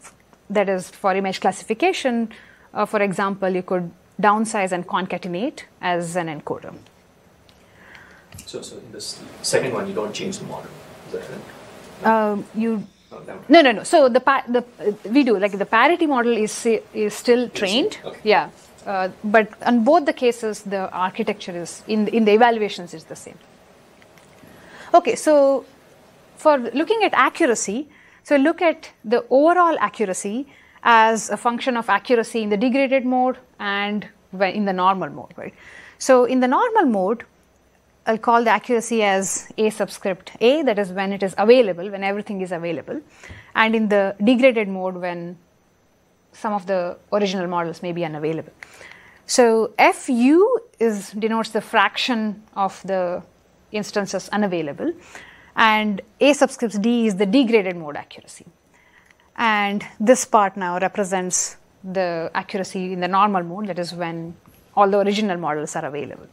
That is for image classification. Uh, for example, you could downsize and concatenate as an encoder. So, so in this second one, you don't change the model. Is that right? Um, you Oh, no no no. So the pa- the uh, we do like the parity model is is still trained. okay. Yeah, uh, but on both the cases, the architecture is in in the evaluations is the same. Okay, so for looking at accuracy, so look at the overall accuracy as a function of accuracy in the degraded mode and in the normal mode, right? So in the normal mode, I'll call the accuracy as A subscript A, that is when it is available, when everything is available, and in the degraded mode when some of the original models may be unavailable. So FU is denotes the fraction of the instances unavailable, and A subscript D is the degraded mode accuracy. And this part now represents the accuracy in the normal mode, that is when all the original models are available.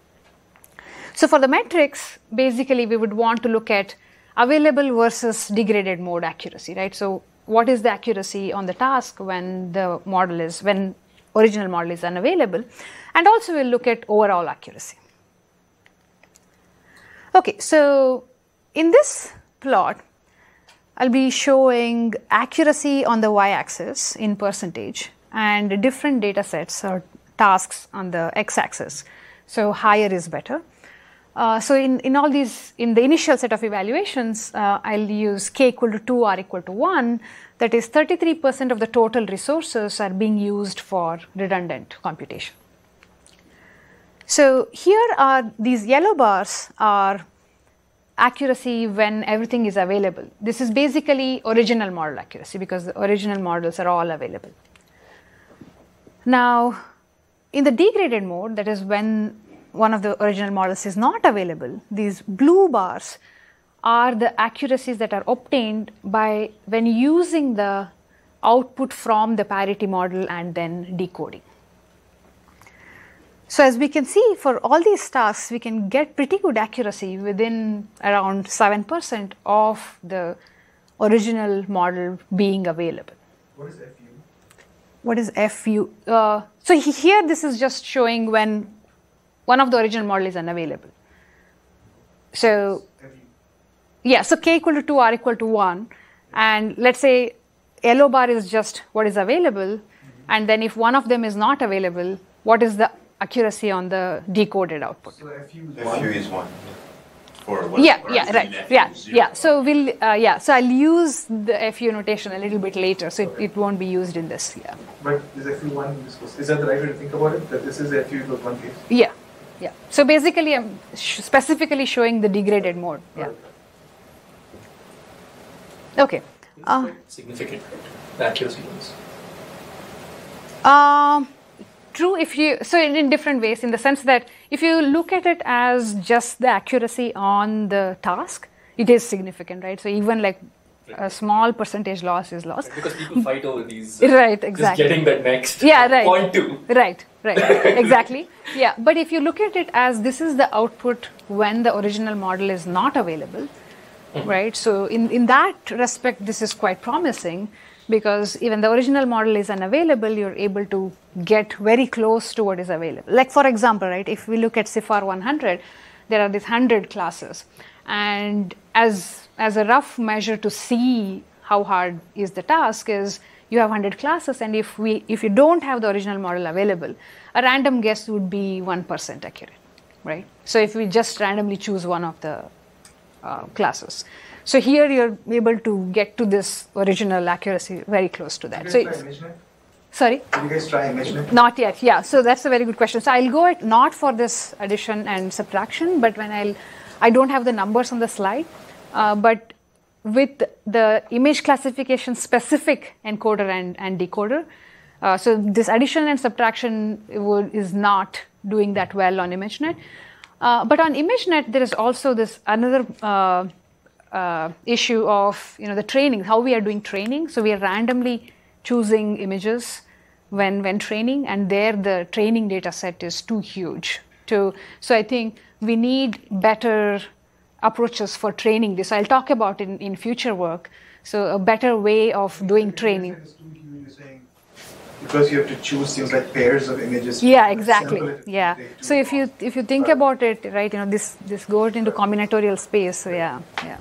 So for the metrics, basically we would want to look at available versus degraded mode accuracy, right? So what is the accuracy on the task when the model is, when original model is unavailable? And also we'll look at overall accuracy. Okay, so in this plot, I'll be showing accuracy on the y-axis in percentage and different data sets or tasks on the x-axis. So higher is better. Uh, so in, in all these, in the initial set of evaluations, uh, I'll use k equal to 2 r equal to 1. That is 33% of the total resources are being used for redundant computation. So here are these yellow bars are accuracy when everything is available. This is basically original model accuracy because the original models are all available. Now, in the degraded mode, that is when one of the original models is not available, these blue bars are the accuracies that are obtained by when using the output from the parity model and then decoding. So as we can see for all these tasks, we can get pretty good accuracy within around 7% of the original model being available. What is FU? What is FU? Uh, so here this is just showing when one of the original model is unavailable. So yeah, so k equal to 2, r equal to 1. And let's say yellow bar is just what is available. And then if one of them is not available, what is the accuracy on the decoded output? So FU is FU one. is one. For? Yeah, yeah, right. Yeah, yeah. So we'll, uh, yeah, so I'll use the FU notation a little bit later. So it, it won't be used in this. Yeah. But is FU one in this case? Is that the right way to think about it? That this is FU equals one case? Yeah, yeah. So basically, I'm sh- specifically showing the degraded mode. Yeah. Okay. Uh, significant. The accuracy ones. Um, true. If you so in, in different ways, in the sense that if you look at it as just the accuracy on the task, it is significant, right? So even like a small percentage loss is lost. Because people fight over these. Right, Just exactly. getting that next. Yeah, right. Point two. Right, right, exactly. Yeah, but if you look at it as this is the output when the original model is not available, mm-hmm. right? So in, in that respect, this is quite promising because even the original model is unavailable, you're able to get very close to what is available. Like for example, right, if we look at CIFAR 100, there are these 100 classes. And as, as a rough measure to see how hard is the task is you have 100 classes and if we if you don't have the original model available a random guess would be 1% accurate right? So if we just randomly choose one of the uh, classes. So here you're able to get to this original accuracy very close to that. So you guys it's, try ImageNet? sorry? Did you guys try ImageNet? not yet yeah. So that's a very good question. So i'll go at not for this addition and subtraction but when i'll i don't have the numbers on the slide uh, but with the image classification specific encoder and, and decoder uh, so this addition and subtraction would, is not doing that well on ImageNet. Uh, but on ImageNet, there is also this another uh, uh, issue of you know the training, how we are doing training. So we are randomly choosing images when when training, and there the training data set is too huge. To so I think we need better approaches for training this. I'll talk about in in future work. So a better way of doing training. It's too huge, you're saying because you have to choose things like pairs of images. Yeah, exactly. Yeah. So if you if you think about it, right, you know, this this goes into combinatorial space. So yeah, yeah.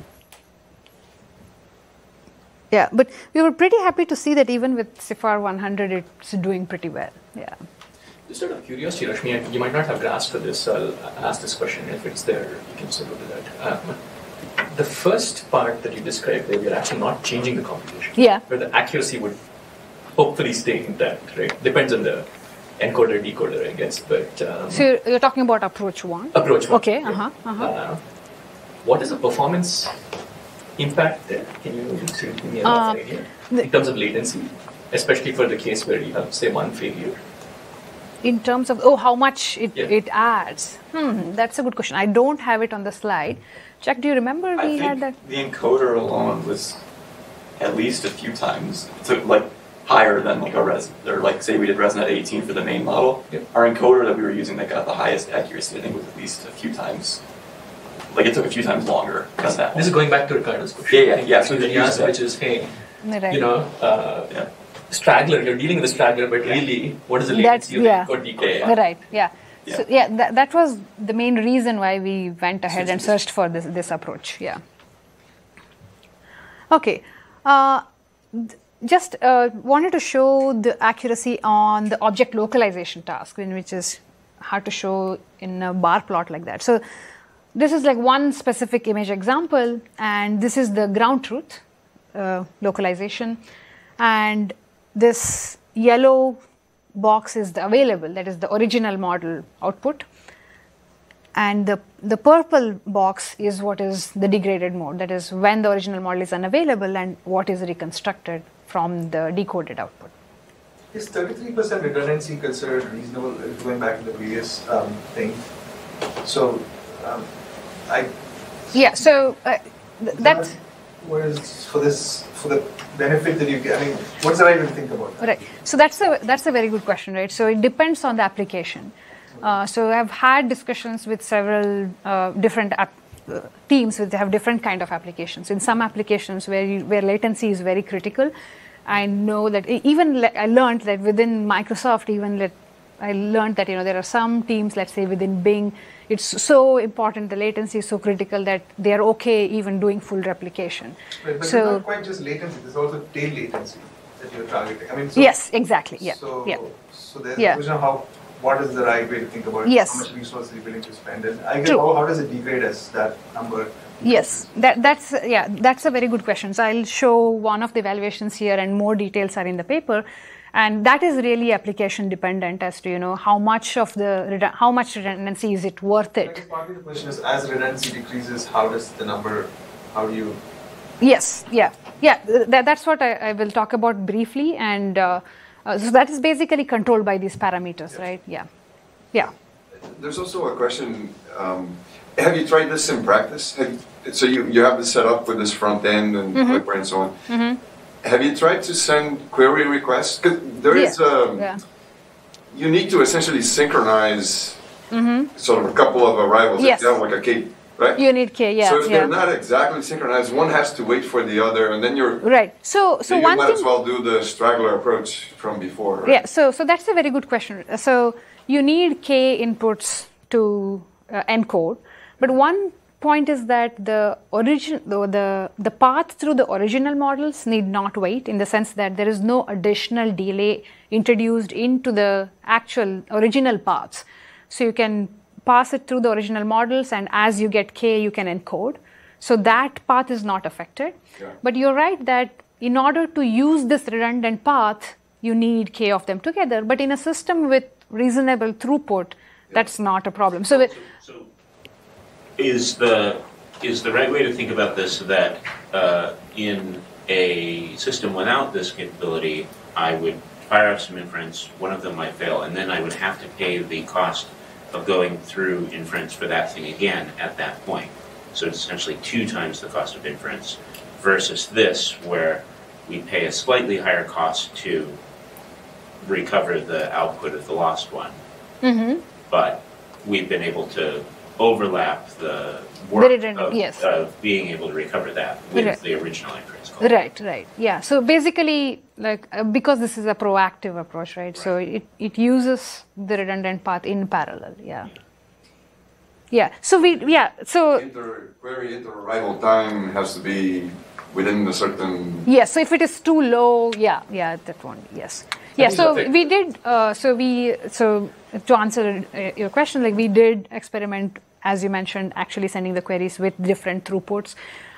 Yeah, but we were pretty happy to see that even with CIFAR 100, it's doing pretty well. Yeah. Just out of curiosity, Rashmi, you might not have grasped for this, so I'll ask this question. If it's there, you can go to that. Um, the first part that you described, where you're actually not changing the computation, Yeah. where the accuracy would hopefully stay intact, right? Depends on the encoder, decoder, I guess, but um, So you're, talking about approach one. approach. one, Okay. yeah. Uh huh. Uh huh. What is the performance impact there? Can you give me a Uh, idea in terms of latency, especially for the case where you have, say, one failure? In terms of oh, how much it, Yeah. it adds? Hmm, that's a good question. I don't have it on the slide. Jack, do you remember I we think had that? the encoder alone was at least a few times to like higher than like a res or like say we did ResNet 18 for the main model. Yep. Our encoder that we were using that got the highest accuracy, I think, was at least a few times. Like it took a few times longer than that. This is going back to Ricardo's question. Yeah, yeah, yeah. So So the the answer, user- which is, hey, Right. you know, uh, Yeah. Straggler, you're dealing with a straggler, but really, what is the That's- latency of yeah. the encode decode? Right. Yeah. Yeah. So yeah, that, that was the main reason why we went ahead and searched for this this approach. Yeah. Okay. Uh, th- just uh, wanted to show the accuracy on the object localization task, in which is hard to show in a bar plot like that. So this is like one specific image example, and this is the ground truth uh, localization, and this yellow box is the available, that is the original model output, and the the purple box is what is the degraded mode, that is when the original model is unavailable and what is reconstructed from the decoded output. Is 33% redundancy considered reasonable, uh, going back to the previous um, thing? So, um, I. Yeah, so uh, th- that's What is, for this, for the benefit that you get, I mean, what's the right way to think about that? Right. So that's a that's a very good question, right? So it depends on the application. Uh, so I've had discussions with several uh, different app, uh, teams with have different kind of applications. In some applications where you, where latency is very critical, I know that even le- I learned that within Microsoft, even let, I learned that you know there are some teams, let's say within Bing, it's so important the latency is so critical that they are okay even doing full replication. Right, but so it's not quite just latency, there's also tail latency that you're targeting. I mean, so, yes, exactly. Yeah. So, yeah. so there's Yeah. a question of how, what is the right way to think about Yes. how much resources you're willing to spend, and I guess how, how does it degrade as that number? Yes, that, that's yeah, that's a very good question. So I'll show one of the evaluations here, and more details are in the paper, and that is really application dependent as to you know how much of the how much redundancy is it worth it. partly the question is, as redundancy decreases, how does the number, how do you Yes, yeah, yeah. th- That, that's what I, I will talk about briefly, and uh, uh, so that is basically controlled by these parameters, right? Yeah, yeah. There's also a question, um, have you tried this in practice? So you, you have this set up with this front end and Mm-hmm. Clipper and so on. Have you tried to send query requests? Because there is, yeah. um, yeah. you need to essentially synchronize sort of a couple of arrivals. Mm-hmm. Yes. Have like a K, right? You need K, yeah, so if yeah. they're not exactly synchronized, one has to wait for the other, and then you're. Right. So, so, So you one might thing. as well do the straggler approach from before. Right? Yeah, so so that's a very good question. So you need k inputs to uh, encode, but one point is that the origin the, the path through the original models need not wait in the sense that there is no additional delay introduced into the actual original paths. So you can pass it through the original models, and as you get k, you can encode. So that path is not affected. Yeah. But you're right that in order to use this redundant path, you need k of them together. But in a system with reasonable throughput, that's not a problem. So, it- So is the, is the right way to think about this that uh, in a system without this capability, I would fire up some inference, one of them might fail, and then I would have to pay the cost of going through inference for that thing again at that point. So it's essentially two times the cost of inference versus this where we pay a slightly higher cost to recover the output of the lost one but we've been able to overlap the work redundant, of, yes. of being able to recover that with Right. the original inference call. Right, right. Yeah. So basically, like, uh, because this is a proactive approach, right? So it, it uses the redundant path in parallel. Yeah. Yeah. So we, yeah. So, Inter, query inter-arrival time has to be within a certain. yes. So if it is too low, yeah, yeah, that one, yes. Yeah. So we did, uh, so we, so to answer uh, your question, like, we did experiment, as you mentioned, actually sending the queries with different throughputs.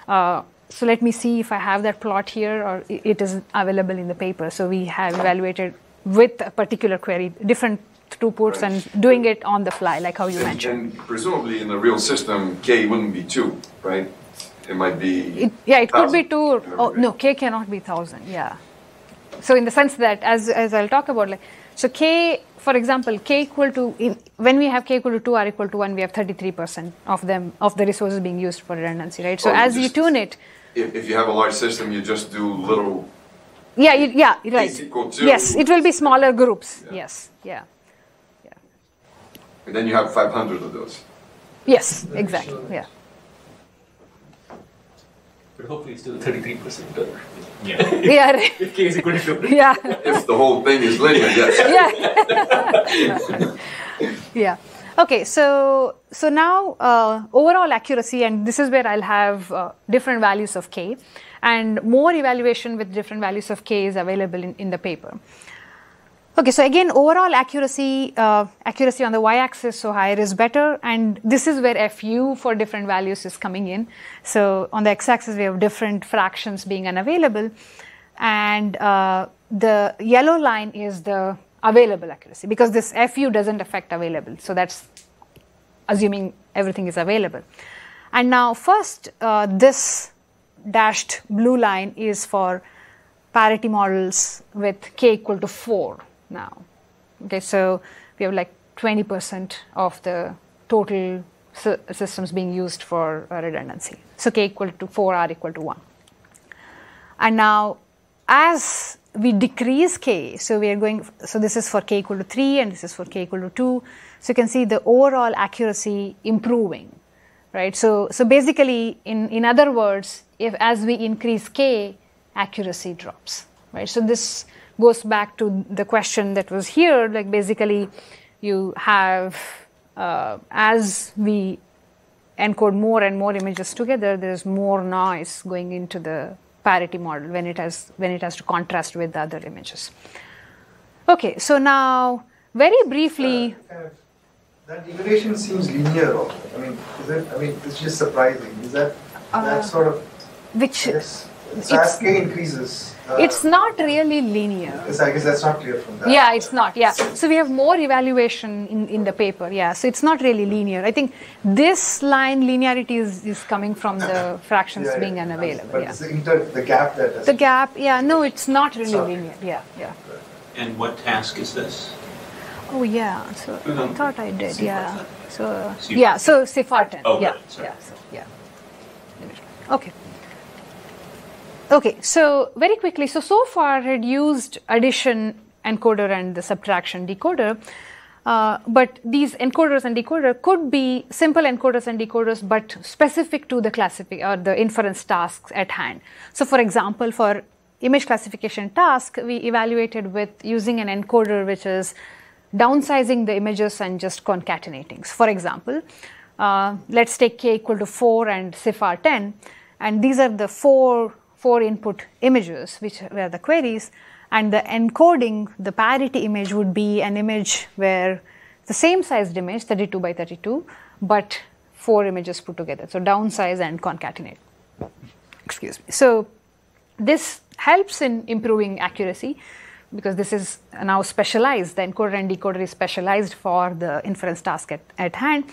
Uh, so let me see if I have that plot here or it is available in the paper. So we have evaluated with a particular query different throughputs and doing it on the fly, like how you And- mentioned. And presumably in the real system, K wouldn't be two, right? It might be. It, yeah, it could be thousand. two. Oh no, k cannot be thousand. Yeah. So in the sense that, as as I'll talk about, like so k, for example, k equal to in, when we have k equal to two r equal to one, we have thirty three percent of them of the resources being used for redundancy, right? So Oh, as you just- tune it, If, if you have a large system, you just do little. yeah, you, yeah, right. Is equal to- Yes, it will be smaller groups. Yes, yeah, And then you have 500 of those. yes, exactly. Yeah. But hopefully it's still 33% or Yeah. Yeah. Right. if k is equal to Yeah. If the whole thing is linear, yes. yeah. yeah. Okay, so so now uh, overall accuracy, and this is where I'll have uh, different values of k, and more evaluation with different values of k is available in, in the paper. Okay, so again, overall accuracy, uh, accuracy on the y-axis, so higher is better, and this is where fu for different values is coming in. So on the x-axis, we have different fractions being unavailable, and uh, the yellow line is the available accuracy because this fu doesn't affect available. So that's assuming everything is available. And now, first, uh, this dashed blue line is for parity models with k equal to 4 now. Okay, so we have like 20% of the total sy- systems being used for uh, redundancy. So k equal to 4, r equal to 1. And now, as we decrease k, so we are going, so this is for k equal to 3 and this is for k equal to 2. So you can see the overall accuracy improving, right? So, so basically, in, in other words, if as we increase k, accuracy drops, right? So this goes back to the question that was here, like basically you have, uh, as we encode more and more images together, there's more noise going into the parity model when it has when it has to contrast with the other images. Okay, so now very briefly, of, that iteration seems linear. Also. I mean, is it? I mean, it's just surprising. Is that Uh, that sort of? which Yes. So as k increases. Uh, it's not really linear. yes, I guess that's not clear from that. Yeah, it's not. Yeah. So we have more evaluation in, in the paper. Yeah. So it's not really linear. I think this line linearity is, is coming from the fractions Yeah, yeah. being unavailable. But Yeah. it's the, inter, the gap that has The gap, yeah, no, it's not really not. linear. Yeah, yeah. And what task is this? Oh, yeah. So I thought I did. Yeah. So CIFAR. yeah. So Sifarten. Oh, yeah. good, sorry. Yeah. So, yeah. Okay. Okay. So very quickly. So so far, had used addition encoder and the subtraction decoder. Uh, but these encoders and decoder could be simple encoders and decoders, but specific to the classifi- or the inference tasks at hand. So, for example, for image classification task, we evaluated with using an encoder which is downsizing the images and just concatenating. So for example, uh, let's take k equal to 4 and CIFAR 10, and these are the four, four input images, which were the queries, and the encoding, the parity image would be an image where the same sized image, 32 by 32, but four images put together. So downsize and concatenate. Excuse me. So this helps in improving accuracy because this is now specialized. The encoder and decoder is specialized for the inference task at, at hand.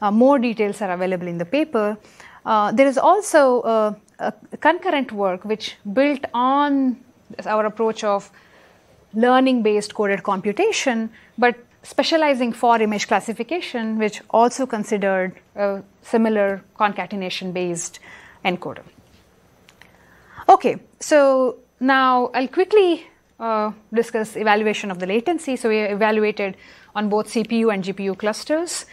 Uh, more details are available in the paper. Uh, there is also uh, concurrent work which built on our approach of learning based coded computation, but specializing for image classification, which also considered a similar concatenation based encoder. Okay, so now I'll quickly uh, discuss evaluation of the latency. So we evaluated on both CPU and GPU clusters.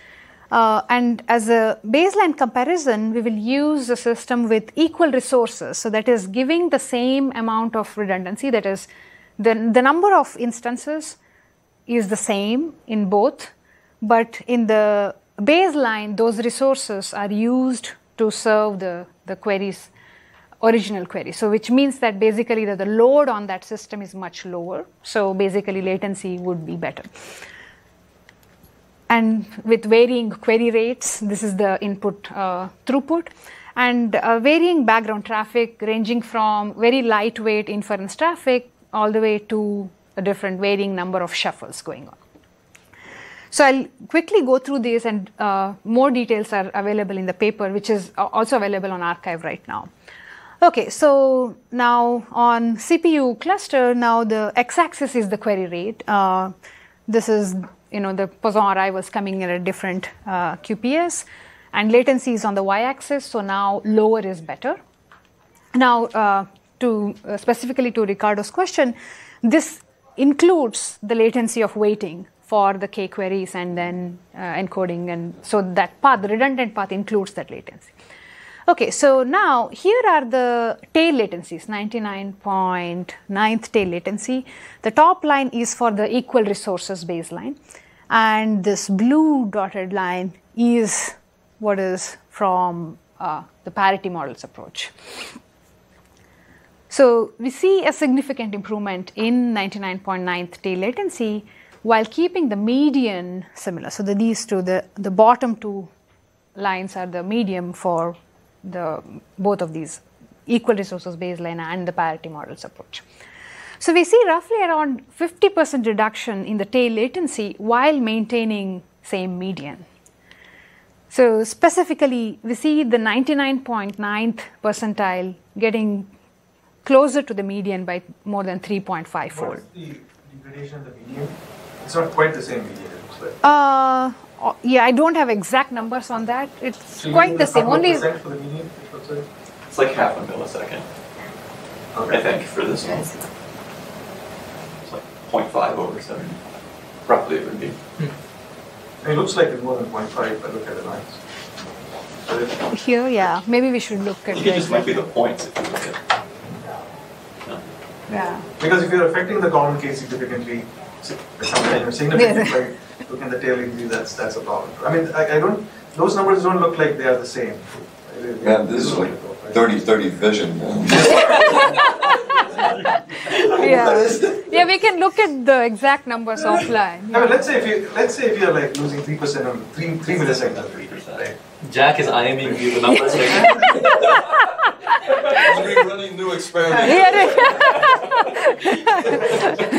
Uh, and as a baseline comparison, we will use a system with equal resources. So that is giving the same amount of redundancy. That is, the, the number of instances is the same in both, but in the baseline, those resources are used to serve the, the queries, original query. So which means that basically that the load on that system is much lower. So basically latency would be better and with varying query rates, this is the input uh, throughput, and uh, varying background traffic ranging from very lightweight inference traffic all the way to a different varying number of shuffles going on. So I'll quickly go through this, and uh, more details are available in the paper, which is also available on arXiv right now. Okay, so now on CPU cluster, now the x-axis is the query rate. Uh, this is you know, the Poisson arrivals coming in a different uh, QPS, and latency is on the y-axis. So now lower is better. Now, uh, to uh, specifically to Ricardo's question, this includes the latency of waiting for the k queries and then uh, encoding, and so that path, the redundant path, includes that latency. Okay, so now here are the tail latencies, 99.9th tail latency. The top line is for the equal resources baseline and this blue dotted line is what is from uh, the parity models approach. So we see a significant improvement in 99.9th tail latency while keeping the median similar. So the, these two, the, the bottom two lines are the medium for the both of these equal resources baseline and the parity models approach. So we see roughly around 50% reduction in the tail latency while maintaining same median. So specifically, we see the 99.9th percentile getting closer to the median by more than 3.5 fold. What's the degradation of the median? It's not quite the same median, it looks like. Uh, Uh, yeah, I don't have exact numbers on that. It's So quite the same. Only for the median, it looks like? It's like half a millisecond, I think, for this one. It's like 0.5 over 7. Roughly it would be. Hmm. It looks like it's more than 0.5 if I look at the lines. But here, yeah. Maybe we should look at think it just might be the points if you look at Yeah. Because if you're affecting the common case significantly, si- sometimes significantly, like looking at the tail injury, that's that's a problem. I mean, I, I don't. Those numbers don't look like they are the same. Man, this is like 30-30 vision. yeah. yeah, we can look at the exact numbers offline. I mean, let's say if you let's say if you're like losing three percent on three three milliseconds on three percent, right? Jack is IMing you the numbers We're running new experiments.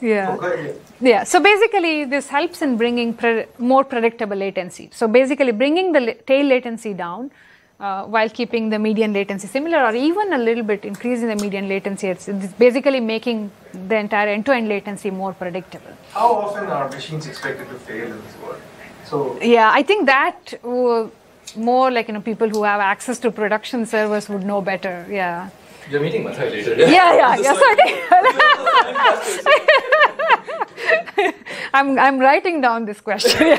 yeah. Okay. Yeah. So basically, this helps in bringing pre- more predictable latency. So basically, bringing the la- tail latency down uh, while keeping the median latency similar, or even a little bit increasing the median latency. It's, it's basically making the entire end-to-end latency more predictable. How often are machines expected to fail in this world? So Yeah, I think that uh, more like you know people who have access to production servers would know better. Yeah. You're meeting Mathai later. Yeah, yeah, yeah. Sorry. I'm I'm writing down this question.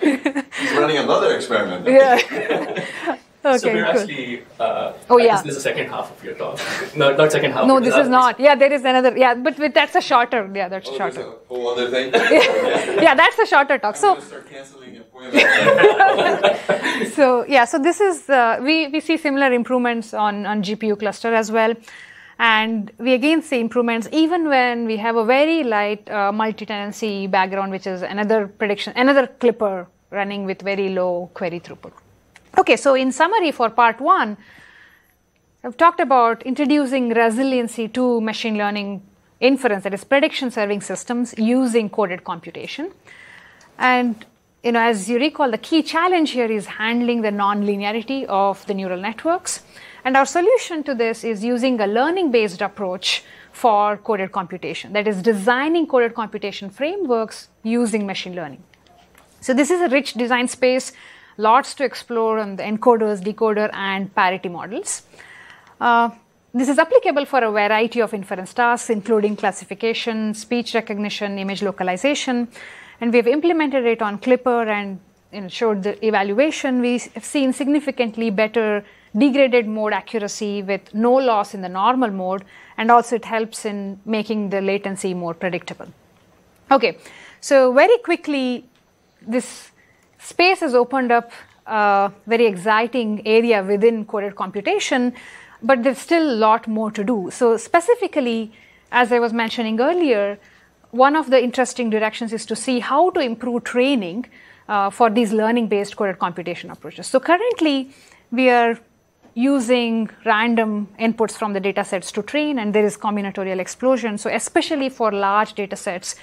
He's running another experiment. yeah. Okay, so we're cool. actually. Uh, Oh, I yeah. This is the second half of your talk. No, not second half. No, this is not. Yeah, there is another. Yeah, but with, that's a shorter. Yeah, that's Oh, shorter. a whole other thing. Yeah, that's a shorter talk. I'm So start canceling so yeah, so this is uh, we we see similar improvements on on GPU cluster as well, and we again see improvements even when we have a very light uh, multi-tenancy background, which is another prediction, another clipper running with very low query throughput. Okay, so in summary for part one, I've talked about introducing resiliency to machine learning inference, that is prediction serving systems using coded computation. And you know, as you recall, the key challenge here is handling the non-linearity of the neural networks. And our solution to this is using a learning-based approach for coded computation, that is designing coded computation frameworks using machine learning. So this is a rich design space, lots to explore on the encoders, decoder, and parity models. Uh, this is applicable for a variety of inference tasks, including classification, speech recognition, image localization. and we have implemented it on Clipper and you know, showed the evaluation. We have seen significantly better degraded mode accuracy with no loss in the normal mode, and also it helps in making the latency more predictable. Okay, so very quickly, this space has opened up a very exciting area within coded computation, but there's still a lot more to do. So specifically, as I was mentioning earlier, one of the interesting directions is to see how to improve training uh, for these learning-based coded computation approaches. So currently, we are using random inputs from the data sets to train, and there is combinatorial explosion. So especially for large data sets,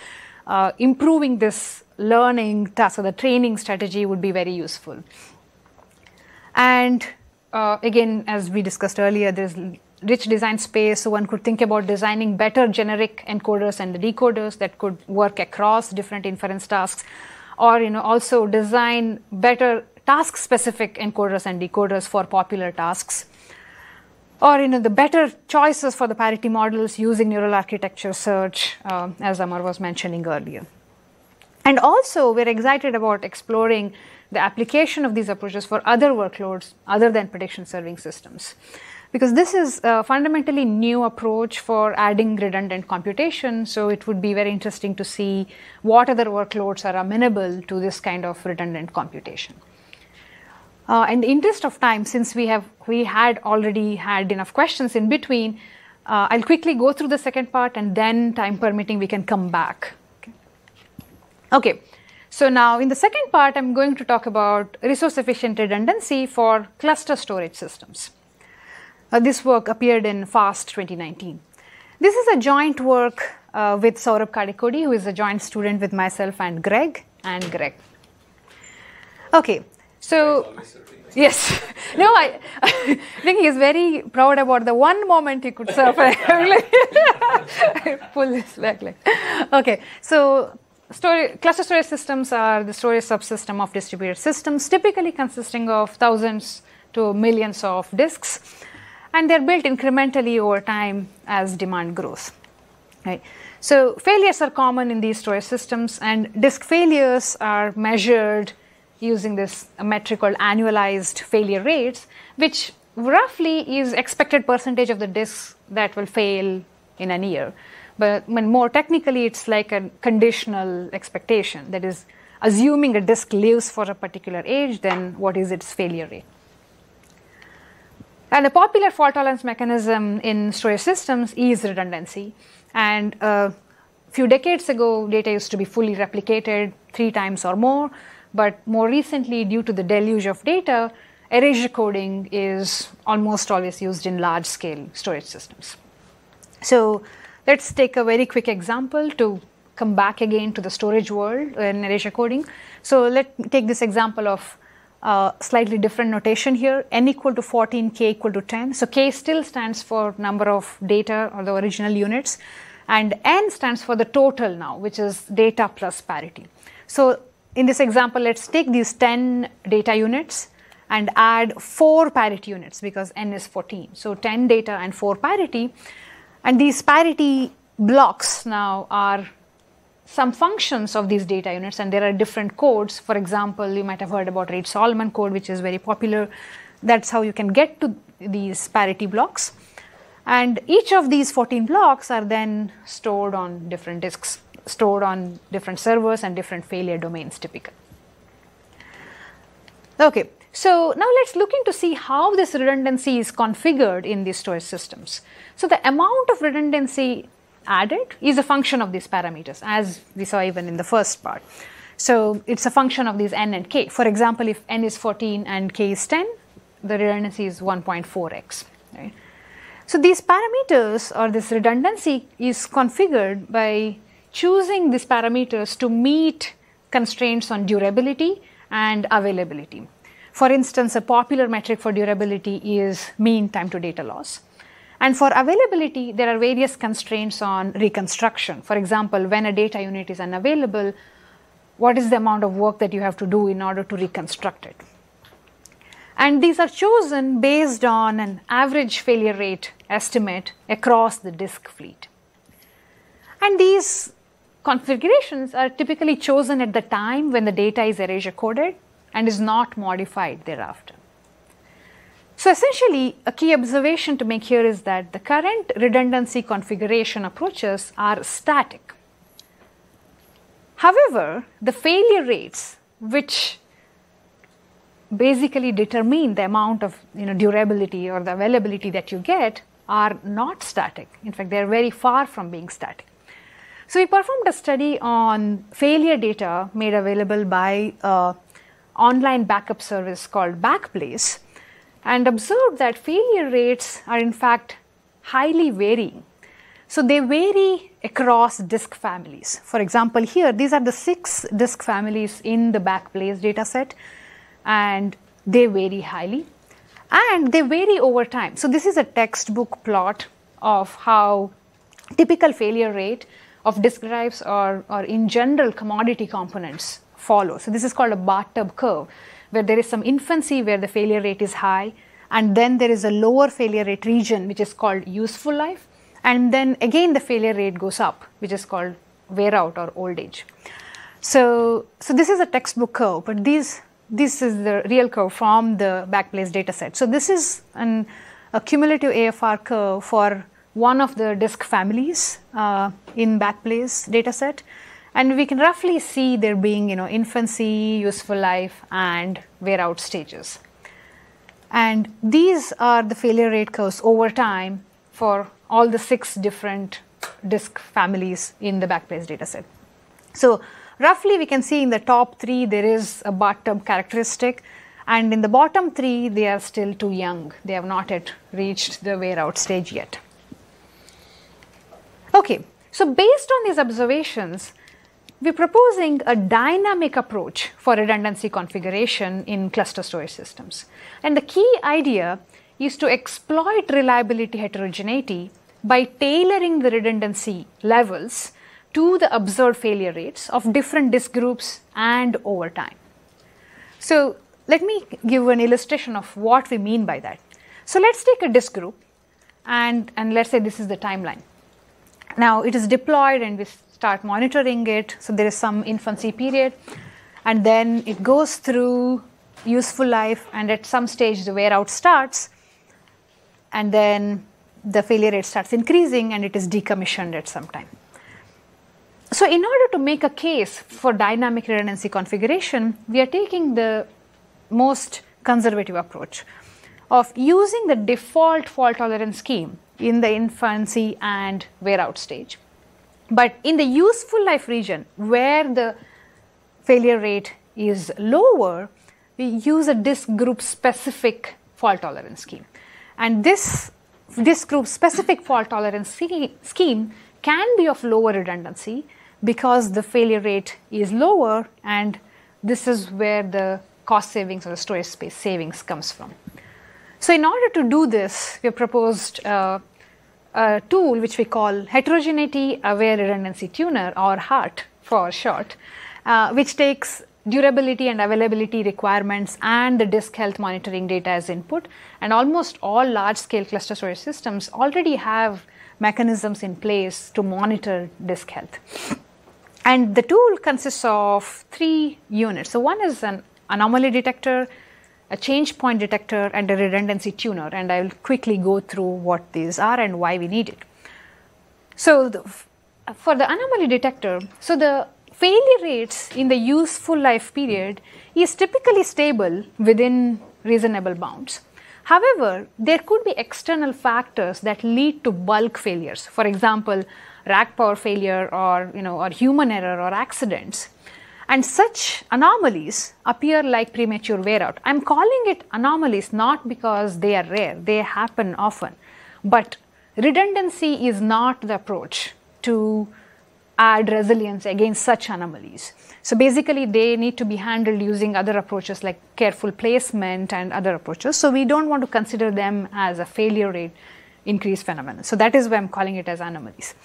uh, improving this learning task or the training strategy would be very useful. And uh, again, as we discussed earlier, there's rich design space, so one could think about designing better generic encoders and decoders that could work across different inference tasks, or you know also design better task-specific encoders and decoders for popular tasks, or you know the better choices for the parity models using neural architecture search, uh, as Amar was mentioning earlier. And also, we're excited about exploring the application of these approaches for other workloads other than prediction serving systems because this is a fundamentally new approach for adding redundant computation. So it would be very interesting to see what other workloads are amenable to this kind of redundant computation. Uh, in the interest of time, since we have we had already had enough questions in between, uh, I'll quickly go through the second part, and then, time permitting, we can come back. Okay. So now, in the second part, I'm going to talk about resource-efficient redundancy for cluster storage systems. Uh, this work appeared in FAST 2019. This is a joint work uh, with Saurabh Kadekodi, who is a joint student with myself and Greg and Greg. Okay, so yes, no, I, I think he's very proud about the one moment he could surf. pull this back like okay. So Cluster storage systems are the storage subsystem of distributed systems, typically consisting of thousands to millions of disks and they're built incrementally over time as demand grows. Right? So failures are common in these storage systems, and disk failures are measured using this metric called annualized failure rates, which roughly is expected percentage of the disks that will fail in a year. But when more technically, it's like a conditional expectation. That is, assuming a disk lives for a particular age, then what is its failure rate? And a popular fault tolerance mechanism in storage systems is redundancy. And a few decades ago, data used to be fully replicated three times or more. But more recently, due to the deluge of data, erasure coding is almost always used in large scale storage systems. So let's take a very quick example to come back again to the storage world in erasure coding. So let's take this example of uh, slightly different notation here, n equal to 14, k equal to 10. So k still stands for number of data or the original units, and n stands for the total now, which is data plus parity. So in this example, let's take these 10 data units and add 4 parity units because n is 14. So 10 data and 4 parity. And these parity blocks now are some functions of these data units and there are different codes. For example, you might have heard about Reed-Solomon code, which is very popular. That's how you can get to these parity blocks. And each of these 14 blocks are then stored on different disks, stored on different servers and different failure domains typically. Okay, so now let's look into see how this redundancy is configured in these storage systems. So the amount of redundancy added is a function of these parameters, as we saw even in the first part. So it's a function of these n and k. For example, if n is 14 and k is 10, the redundancy is 1.4x. Right? So these parameters or this redundancy is configured by choosing these parameters to meet constraints on durability and availability. For instance, a popular metric for durability is mean time to data loss. And for availability, there are various constraints on reconstruction. For example, when a data unit is unavailable, what is the amount of work that you have to do in order to reconstruct it? And these are chosen based on an average failure rate estimate across the disk fleet. And these configurations are typically chosen at the time when the data is erasure coded and is not modified thereafter. So essentially, a key observation to make here is that the current redundancy configuration approaches are static. However, the failure rates, which basically determine the amount of you know, durability or the availability that you get, are not static. In fact, they are very far from being static. So we performed a study on failure data made available by an online backup service called Backblaze and observed that failure rates are in fact highly varying. So they vary across disk families. For example, here these are the six disk families in the Backblaze dataset and they vary highly and they vary over time. So this is a textbook plot of how typical failure rate of disk drives or, or in general commodity components follow. So this is called a bathtub curve where there is some infancy where the failure rate is high and then there is a lower failure rate region which is called useful life and then again the failure rate goes up which is called wear out or old age. So, so this is a textbook curve but these this is the real curve from the Backblaze dataset. So this is an, a cumulative AFR curve for one of the disk families uh, in Backblaze dataset. And we can roughly see there being, you know, infancy, useful life, and wear out stages. And these are the failure rate curves over time for all the six different disk families in the Backblaze dataset. So roughly we can see in the top three there is a bathtub characteristic and in the bottom three they are still too young. They have not yet reached the wear out stage yet. Okay, so based on these observations, we're proposing a dynamic approach for redundancy configuration in cluster storage systems. And the key idea is to exploit reliability heterogeneity by tailoring the redundancy levels to the observed failure rates of different disk groups and over time. So let me give an illustration of what we mean by that. So let's take a disk group and, and let's say this is the timeline. Now it is deployed and we start monitoring it. So there is some infancy period and then it goes through useful life and at some stage the wear out starts and then the failure rate starts increasing and it is decommissioned at some time. So in order to make a case for dynamic redundancy configuration, we are taking the most conservative approach of using the default fault tolerance scheme in the infancy and wear out stage. But in the useful life region where the failure rate is lower, we use a disk group specific fault tolerance scheme. And this disk group specific fault tolerance scheme can be of lower redundancy because the failure rate is lower and this is where the cost savings or the storage space savings comes from. So in order to do this, we have proposed uh, a tool which we call Heterogeneity Aware Redundancy Tuner or HART for short, uh, which takes durability and availability requirements and the disk health monitoring data as input. And almost all large scale cluster storage systems already have mechanisms in place to monitor disk health. And the tool consists of three units. So one is an anomaly detector, a change point detector, and a redundancy tuner. And I will quickly go through what these are and why we need it. So the, for the anomaly detector, so the failure rates in the useful life period is typically stable within reasonable bounds. However, there could be external factors that lead to bulk failures. For example, rack power failure or, you know, or human error or accidents. And such anomalies appear like premature wear out. I'm calling it anomalies not because they are rare, they happen often. But redundancy is not the approach to add resilience against such anomalies. So basically, they need to be handled using other approaches like careful placement and other approaches. So we don't want to consider them as a failure rate increase phenomenon. So that is why I'm calling it as anomalies.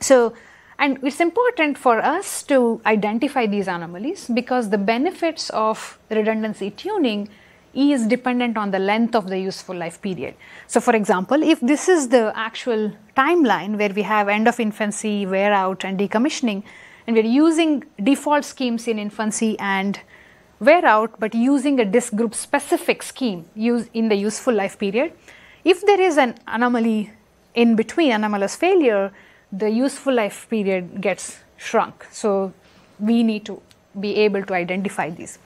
So, and it's important for us to identify these anomalies because the benefits of redundancy tuning is dependent on the length of the useful life period. So, for example, if this is the actual timeline where we have end of infancy, wear out, and decommissioning, and we're using default schemes in infancy and wear out, but using a disk group specific scheme in the useful life period. If there is an anomaly in between anomalous failure, the useful life period gets shrunk. So we need to be able to identify these.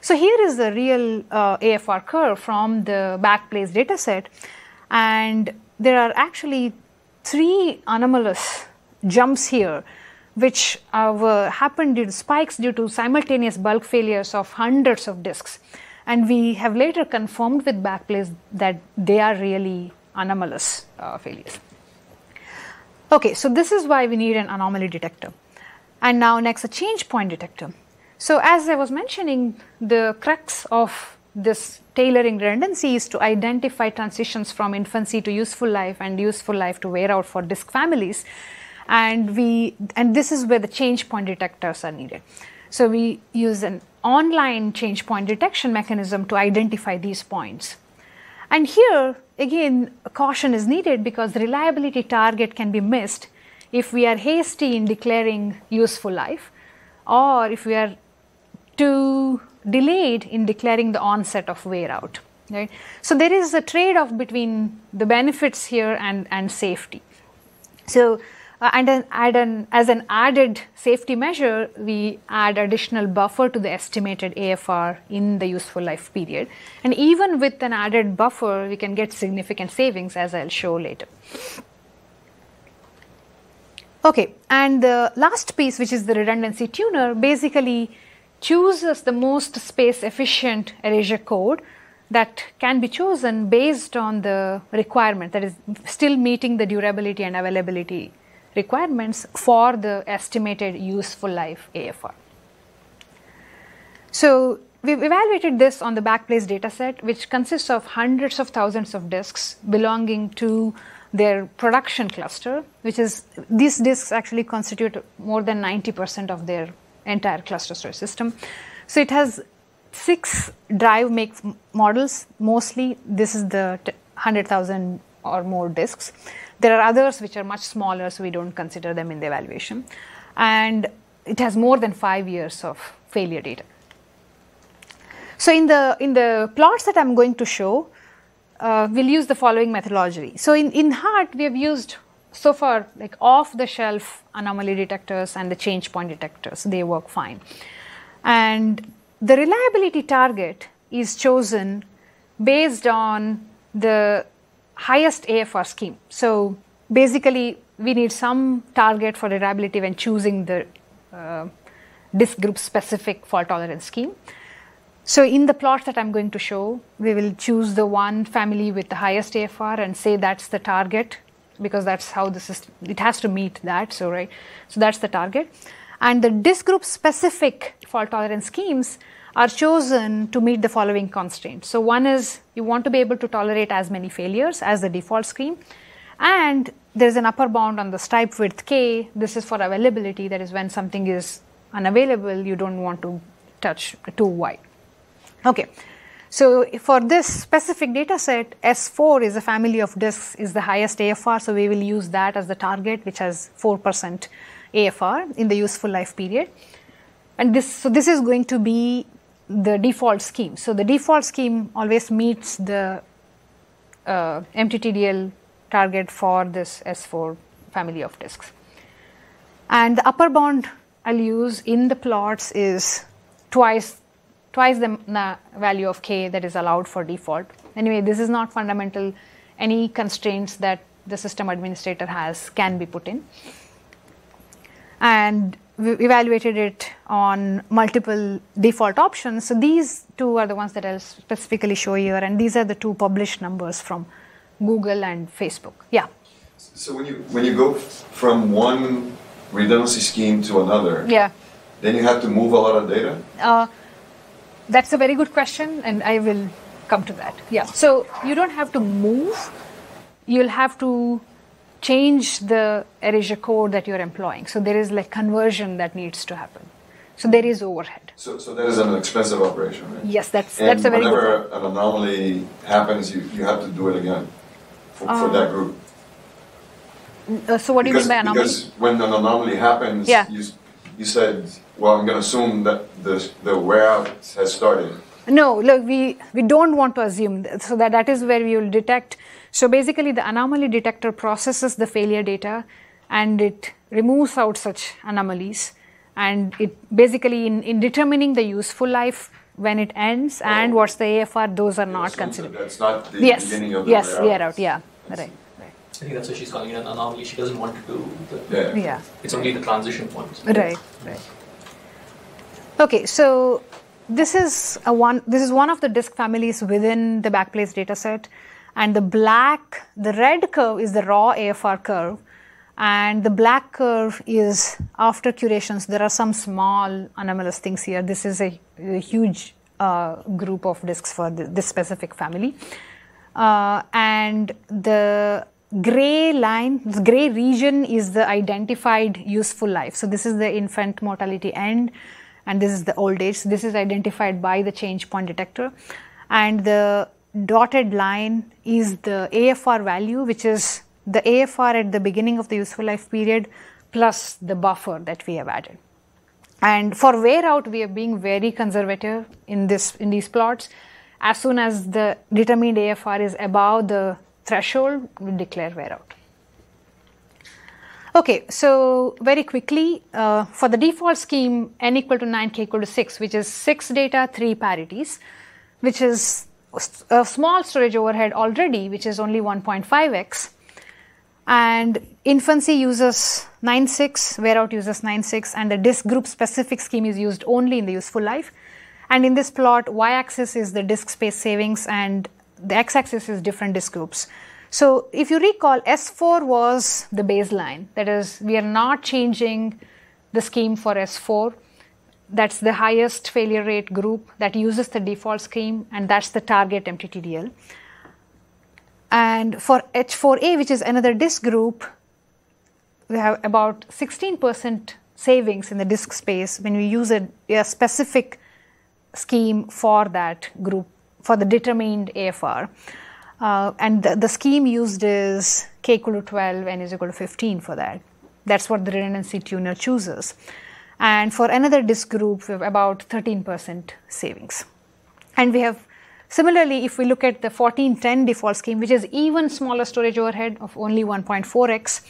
So here is the real uh, AFR curve from the Backblaze dataset, and there are actually three anomalous jumps here, which uh, happened due to spikes due to simultaneous bulk failures of hundreds of disks. And we have later confirmed with Backblaze that they are really anomalous uh, failures. Okay, so this is why we need an anomaly detector. And now next, a change point detector. So as I was mentioning, the crux of this tailoring redundancy is to identify transitions from infancy to useful life and useful life to wear out for disk families. And we and this is where the change point detectors are needed. So we use an online change point detection mechanism to identify these points. And here again caution is needed because reliability target can be missed if we are hasty in declaring useful life or if we are too delayed in declaring the onset of wear out. Right? So there is a trade-off between the benefits here and, and safety. So uh, and then add an, as an added safety measure, we add additional buffer to the estimated AFR in the useful life period. And even with an added buffer, we can get significant savings, as I'll show later. Okay, and the last piece, which is the redundancy tuner, basically chooses the most space efficient erasure code that can be chosen based on the requirement that is still meeting the durability and availability requirements for the estimated useful life AFR. So we've evaluated this on the Backblaze dataset, which consists of hundreds of thousands of disks belonging to their production cluster, which is these disks actually constitute more than 90% of their entire cluster storage system. So it has six drive make models. Mostly, this is the 100,000 or more disks. There are others which are much smaller, so we don't consider them in the evaluation. And it has more than five years of failure data. So in the in the plots that I'm going to show, uh, we'll use the following methodology. So in, in HART, we have used so far like off the shelf anomaly detectors and the change point detectors. They work fine. And the reliability target is chosen based on the highest AFR scheme. So basically, we need some target for reliability when choosing the uh, disk group specific fault tolerance scheme. So in the plot that I'm going to show, we will choose the one family with the highest AFR and say that's the target because that's how the system, it has to meet that. So, right, so that's the target. And the disk group specific fault tolerance schemes are chosen to meet the following constraints. So, one is you want to be able to tolerate as many failures as the default scheme, and there's an upper bound on the stripe width k. This is for availability, that is, when something is unavailable, you don't want to touch too wide. Okay. So for this specific data set, S4 is a family of disks is the highest AFR, so we will use that as the target, which has 4% AFR in the useful life period. And this, so this is going to be the default scheme. So the default scheme always meets the uh, MTTDL target for this S4 family of disks. And the upper bound I'll use in the plots is twice twice the value of k that is allowed for default. Anyway, this is not fundamental. Any constraints that the system administrator has can be put in. And we evaluated it on multiple default options. So these two are the ones that I'll specifically show here, and these are the two published numbers from Google and Facebook. Yeah. So when you when you go from one redundancy scheme to another, yeah, then you have to move a lot of data. Uh, that's a very good question, and I will come to that. Yeah. So you don't have to move, you'll have to change the erasure code that you're employing. So there is like conversion that needs to happen. So there is overhead. So, so that is an expensive operation, right? Yes, that's and that's a very good. whenever an anomaly happens, you, you have to do it again for, for that group. Uh, so what do you mean by anomaly? Because when an anomaly happens, Yeah. you, you said, well, I'm going to assume that the, the wear out has started. No, look, we, we don't want to assume. That. So that, that is where we will detect. So basically, the anomaly detector processes the failure data and it removes out such anomalies. And it basically, in, in determining the useful life when it ends oh. and what's the AFR, those are not considered. That that's not the yes. beginning of the yes, wear out. out, yeah, right. I think that's why she's calling it an anomaly. She doesn't want to do the. Yeah. Yeah. It's only the transition points. Right, right. Okay, so this is a one. This is one of the disk families within the Backblaze dataset, and the black, the red curve is the raw AFR curve, and the black curve is after curations. There are some small anomalous things here. This is a, a huge uh, group of disks for the, this specific family, uh, and the gray line, the gray region is the identified useful life. So this is the infant mortality end and this is the old age. So this is identified by the change point detector. And the dotted line is the AFR value, which is the AFR at the beginning of the useful life period plus the buffer that we have added. And for wear out, we are being very conservative in this in these plots. As soon as the determined AFR is above the threshold, we declare wear out. Okay, so very quickly, uh, for the default scheme, n equal to 9, k equal to 6, which is 6 data, 3 parities, which is a small storage overhead already, which is only 1.5x. And infancy uses 9.6, wear out uses 9.6, and the disk group specific scheme is used only in the useful life. And in this plot, y axis is the disk space savings, and the x-axis is different disk groups. So if you recall, S4 was the baseline. That is, we are not changing the scheme for S4. That's the highest failure rate group that uses the default scheme, and that's the target MTTDL. And for H4A, which is another disk group, we have about 16% savings in the disk space when we use a, a specific scheme for that group for the determined AFR. Uh, and the, the, scheme used is k equal to 12 and is equal to 15 for that. That's what the redundancy tuner chooses. And for another disk group, we have about 13% savings. And we have similarly, if we look at the 1410 default scheme, which is even smaller storage overhead of only 1.4x,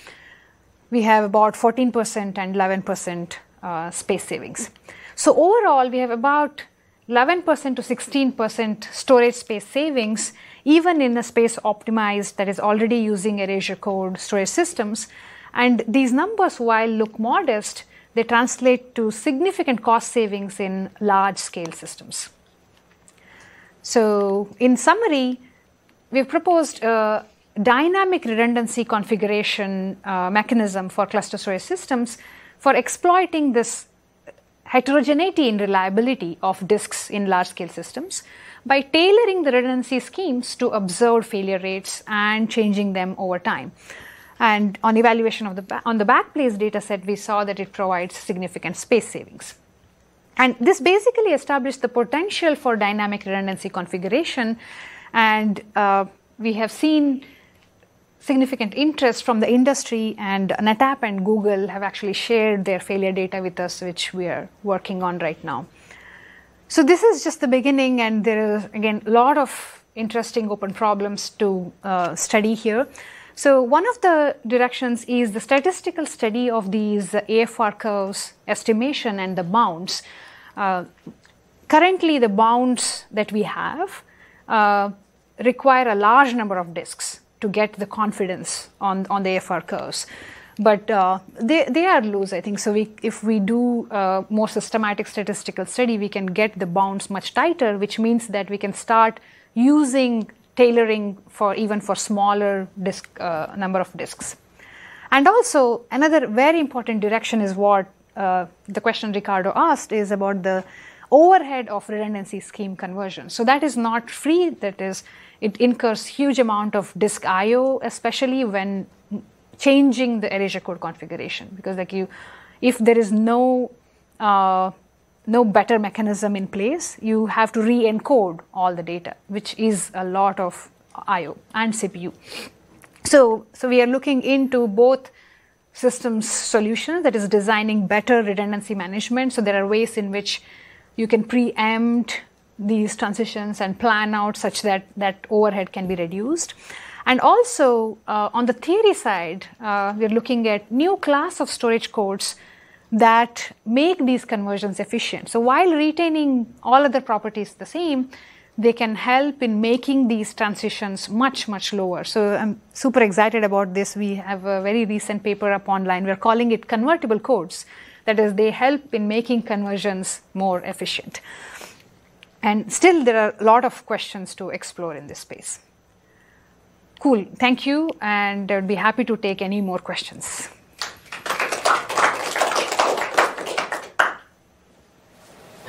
we have about 14% and 11% uh, space savings. So overall, we have about 11% to 16% storage space savings, even in a space optimized that is already using erasure code storage systems. And these numbers, while look modest, they translate to significant cost savings in large scale systems. So, in summary, we've proposed a dynamic redundancy configuration uh, mechanism for cluster storage systems for exploiting this heterogeneity in reliability of disks in large scale systems by tailoring the redundancy schemes to observed failure rates and changing them over time. And on evaluation of the on the Backblaze data set, we saw that it provides significant space savings. And this basically established the potential for dynamic redundancy configuration. And uh, we have seen significant interest from the industry, and NetApp and Google have actually shared their failure data with us, which we are working on right now. So, this is just the beginning, and there is again a lot of interesting open problems to uh, study here. So, one of the directions is the statistical study of these AFR curves estimation and the bounds. Uh, currently, the bounds that we have uh, require a large number of disks to get the confidence on, on the AFR curves. But uh, they, they are loose, I think. So we, if we do a more systematic statistical study, we can get the bounds much tighter, which means that we can start using tailoring for even for smaller disk uh, number of disks. And also another very important direction is what uh, the question Ricardo asked is about the overhead of redundancy scheme conversion. So that is not free. That is it incurs huge amount of disk IO, especially when changing the erasure code configuration. Because like you, if there is no uh, no better mechanism in place, you have to re-encode all the data, which is a lot of IO and CPU. So, so we are looking into both systems solutions, that is designing better redundancy management. So there are ways in which you can preempt these transitions and plan out such that that overhead can be reduced. And also uh, on the theory side, uh, we're looking at new class of storage codes that make these conversions efficient. So while retaining all other properties the same, they can help in making these transitions much, much lower. So I'm super excited about this. We have a very recent paper up online. We're calling it convertible codes. That is, they help in making conversions more efficient. And still, there are a lot of questions to explore in this space. Cool, thank you, and I'd be happy to take any more questions.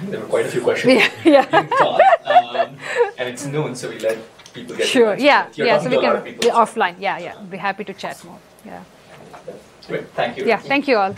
There were quite a few questions. Yeah, yeah. Thought, um, and it's noon, so we let people get. Sure, yeah, You're yeah. So we to a lot can of people, yeah, so- offline. Yeah, yeah. Be happy to chat more. Yeah. Great, thank you. Yeah. Thank you all.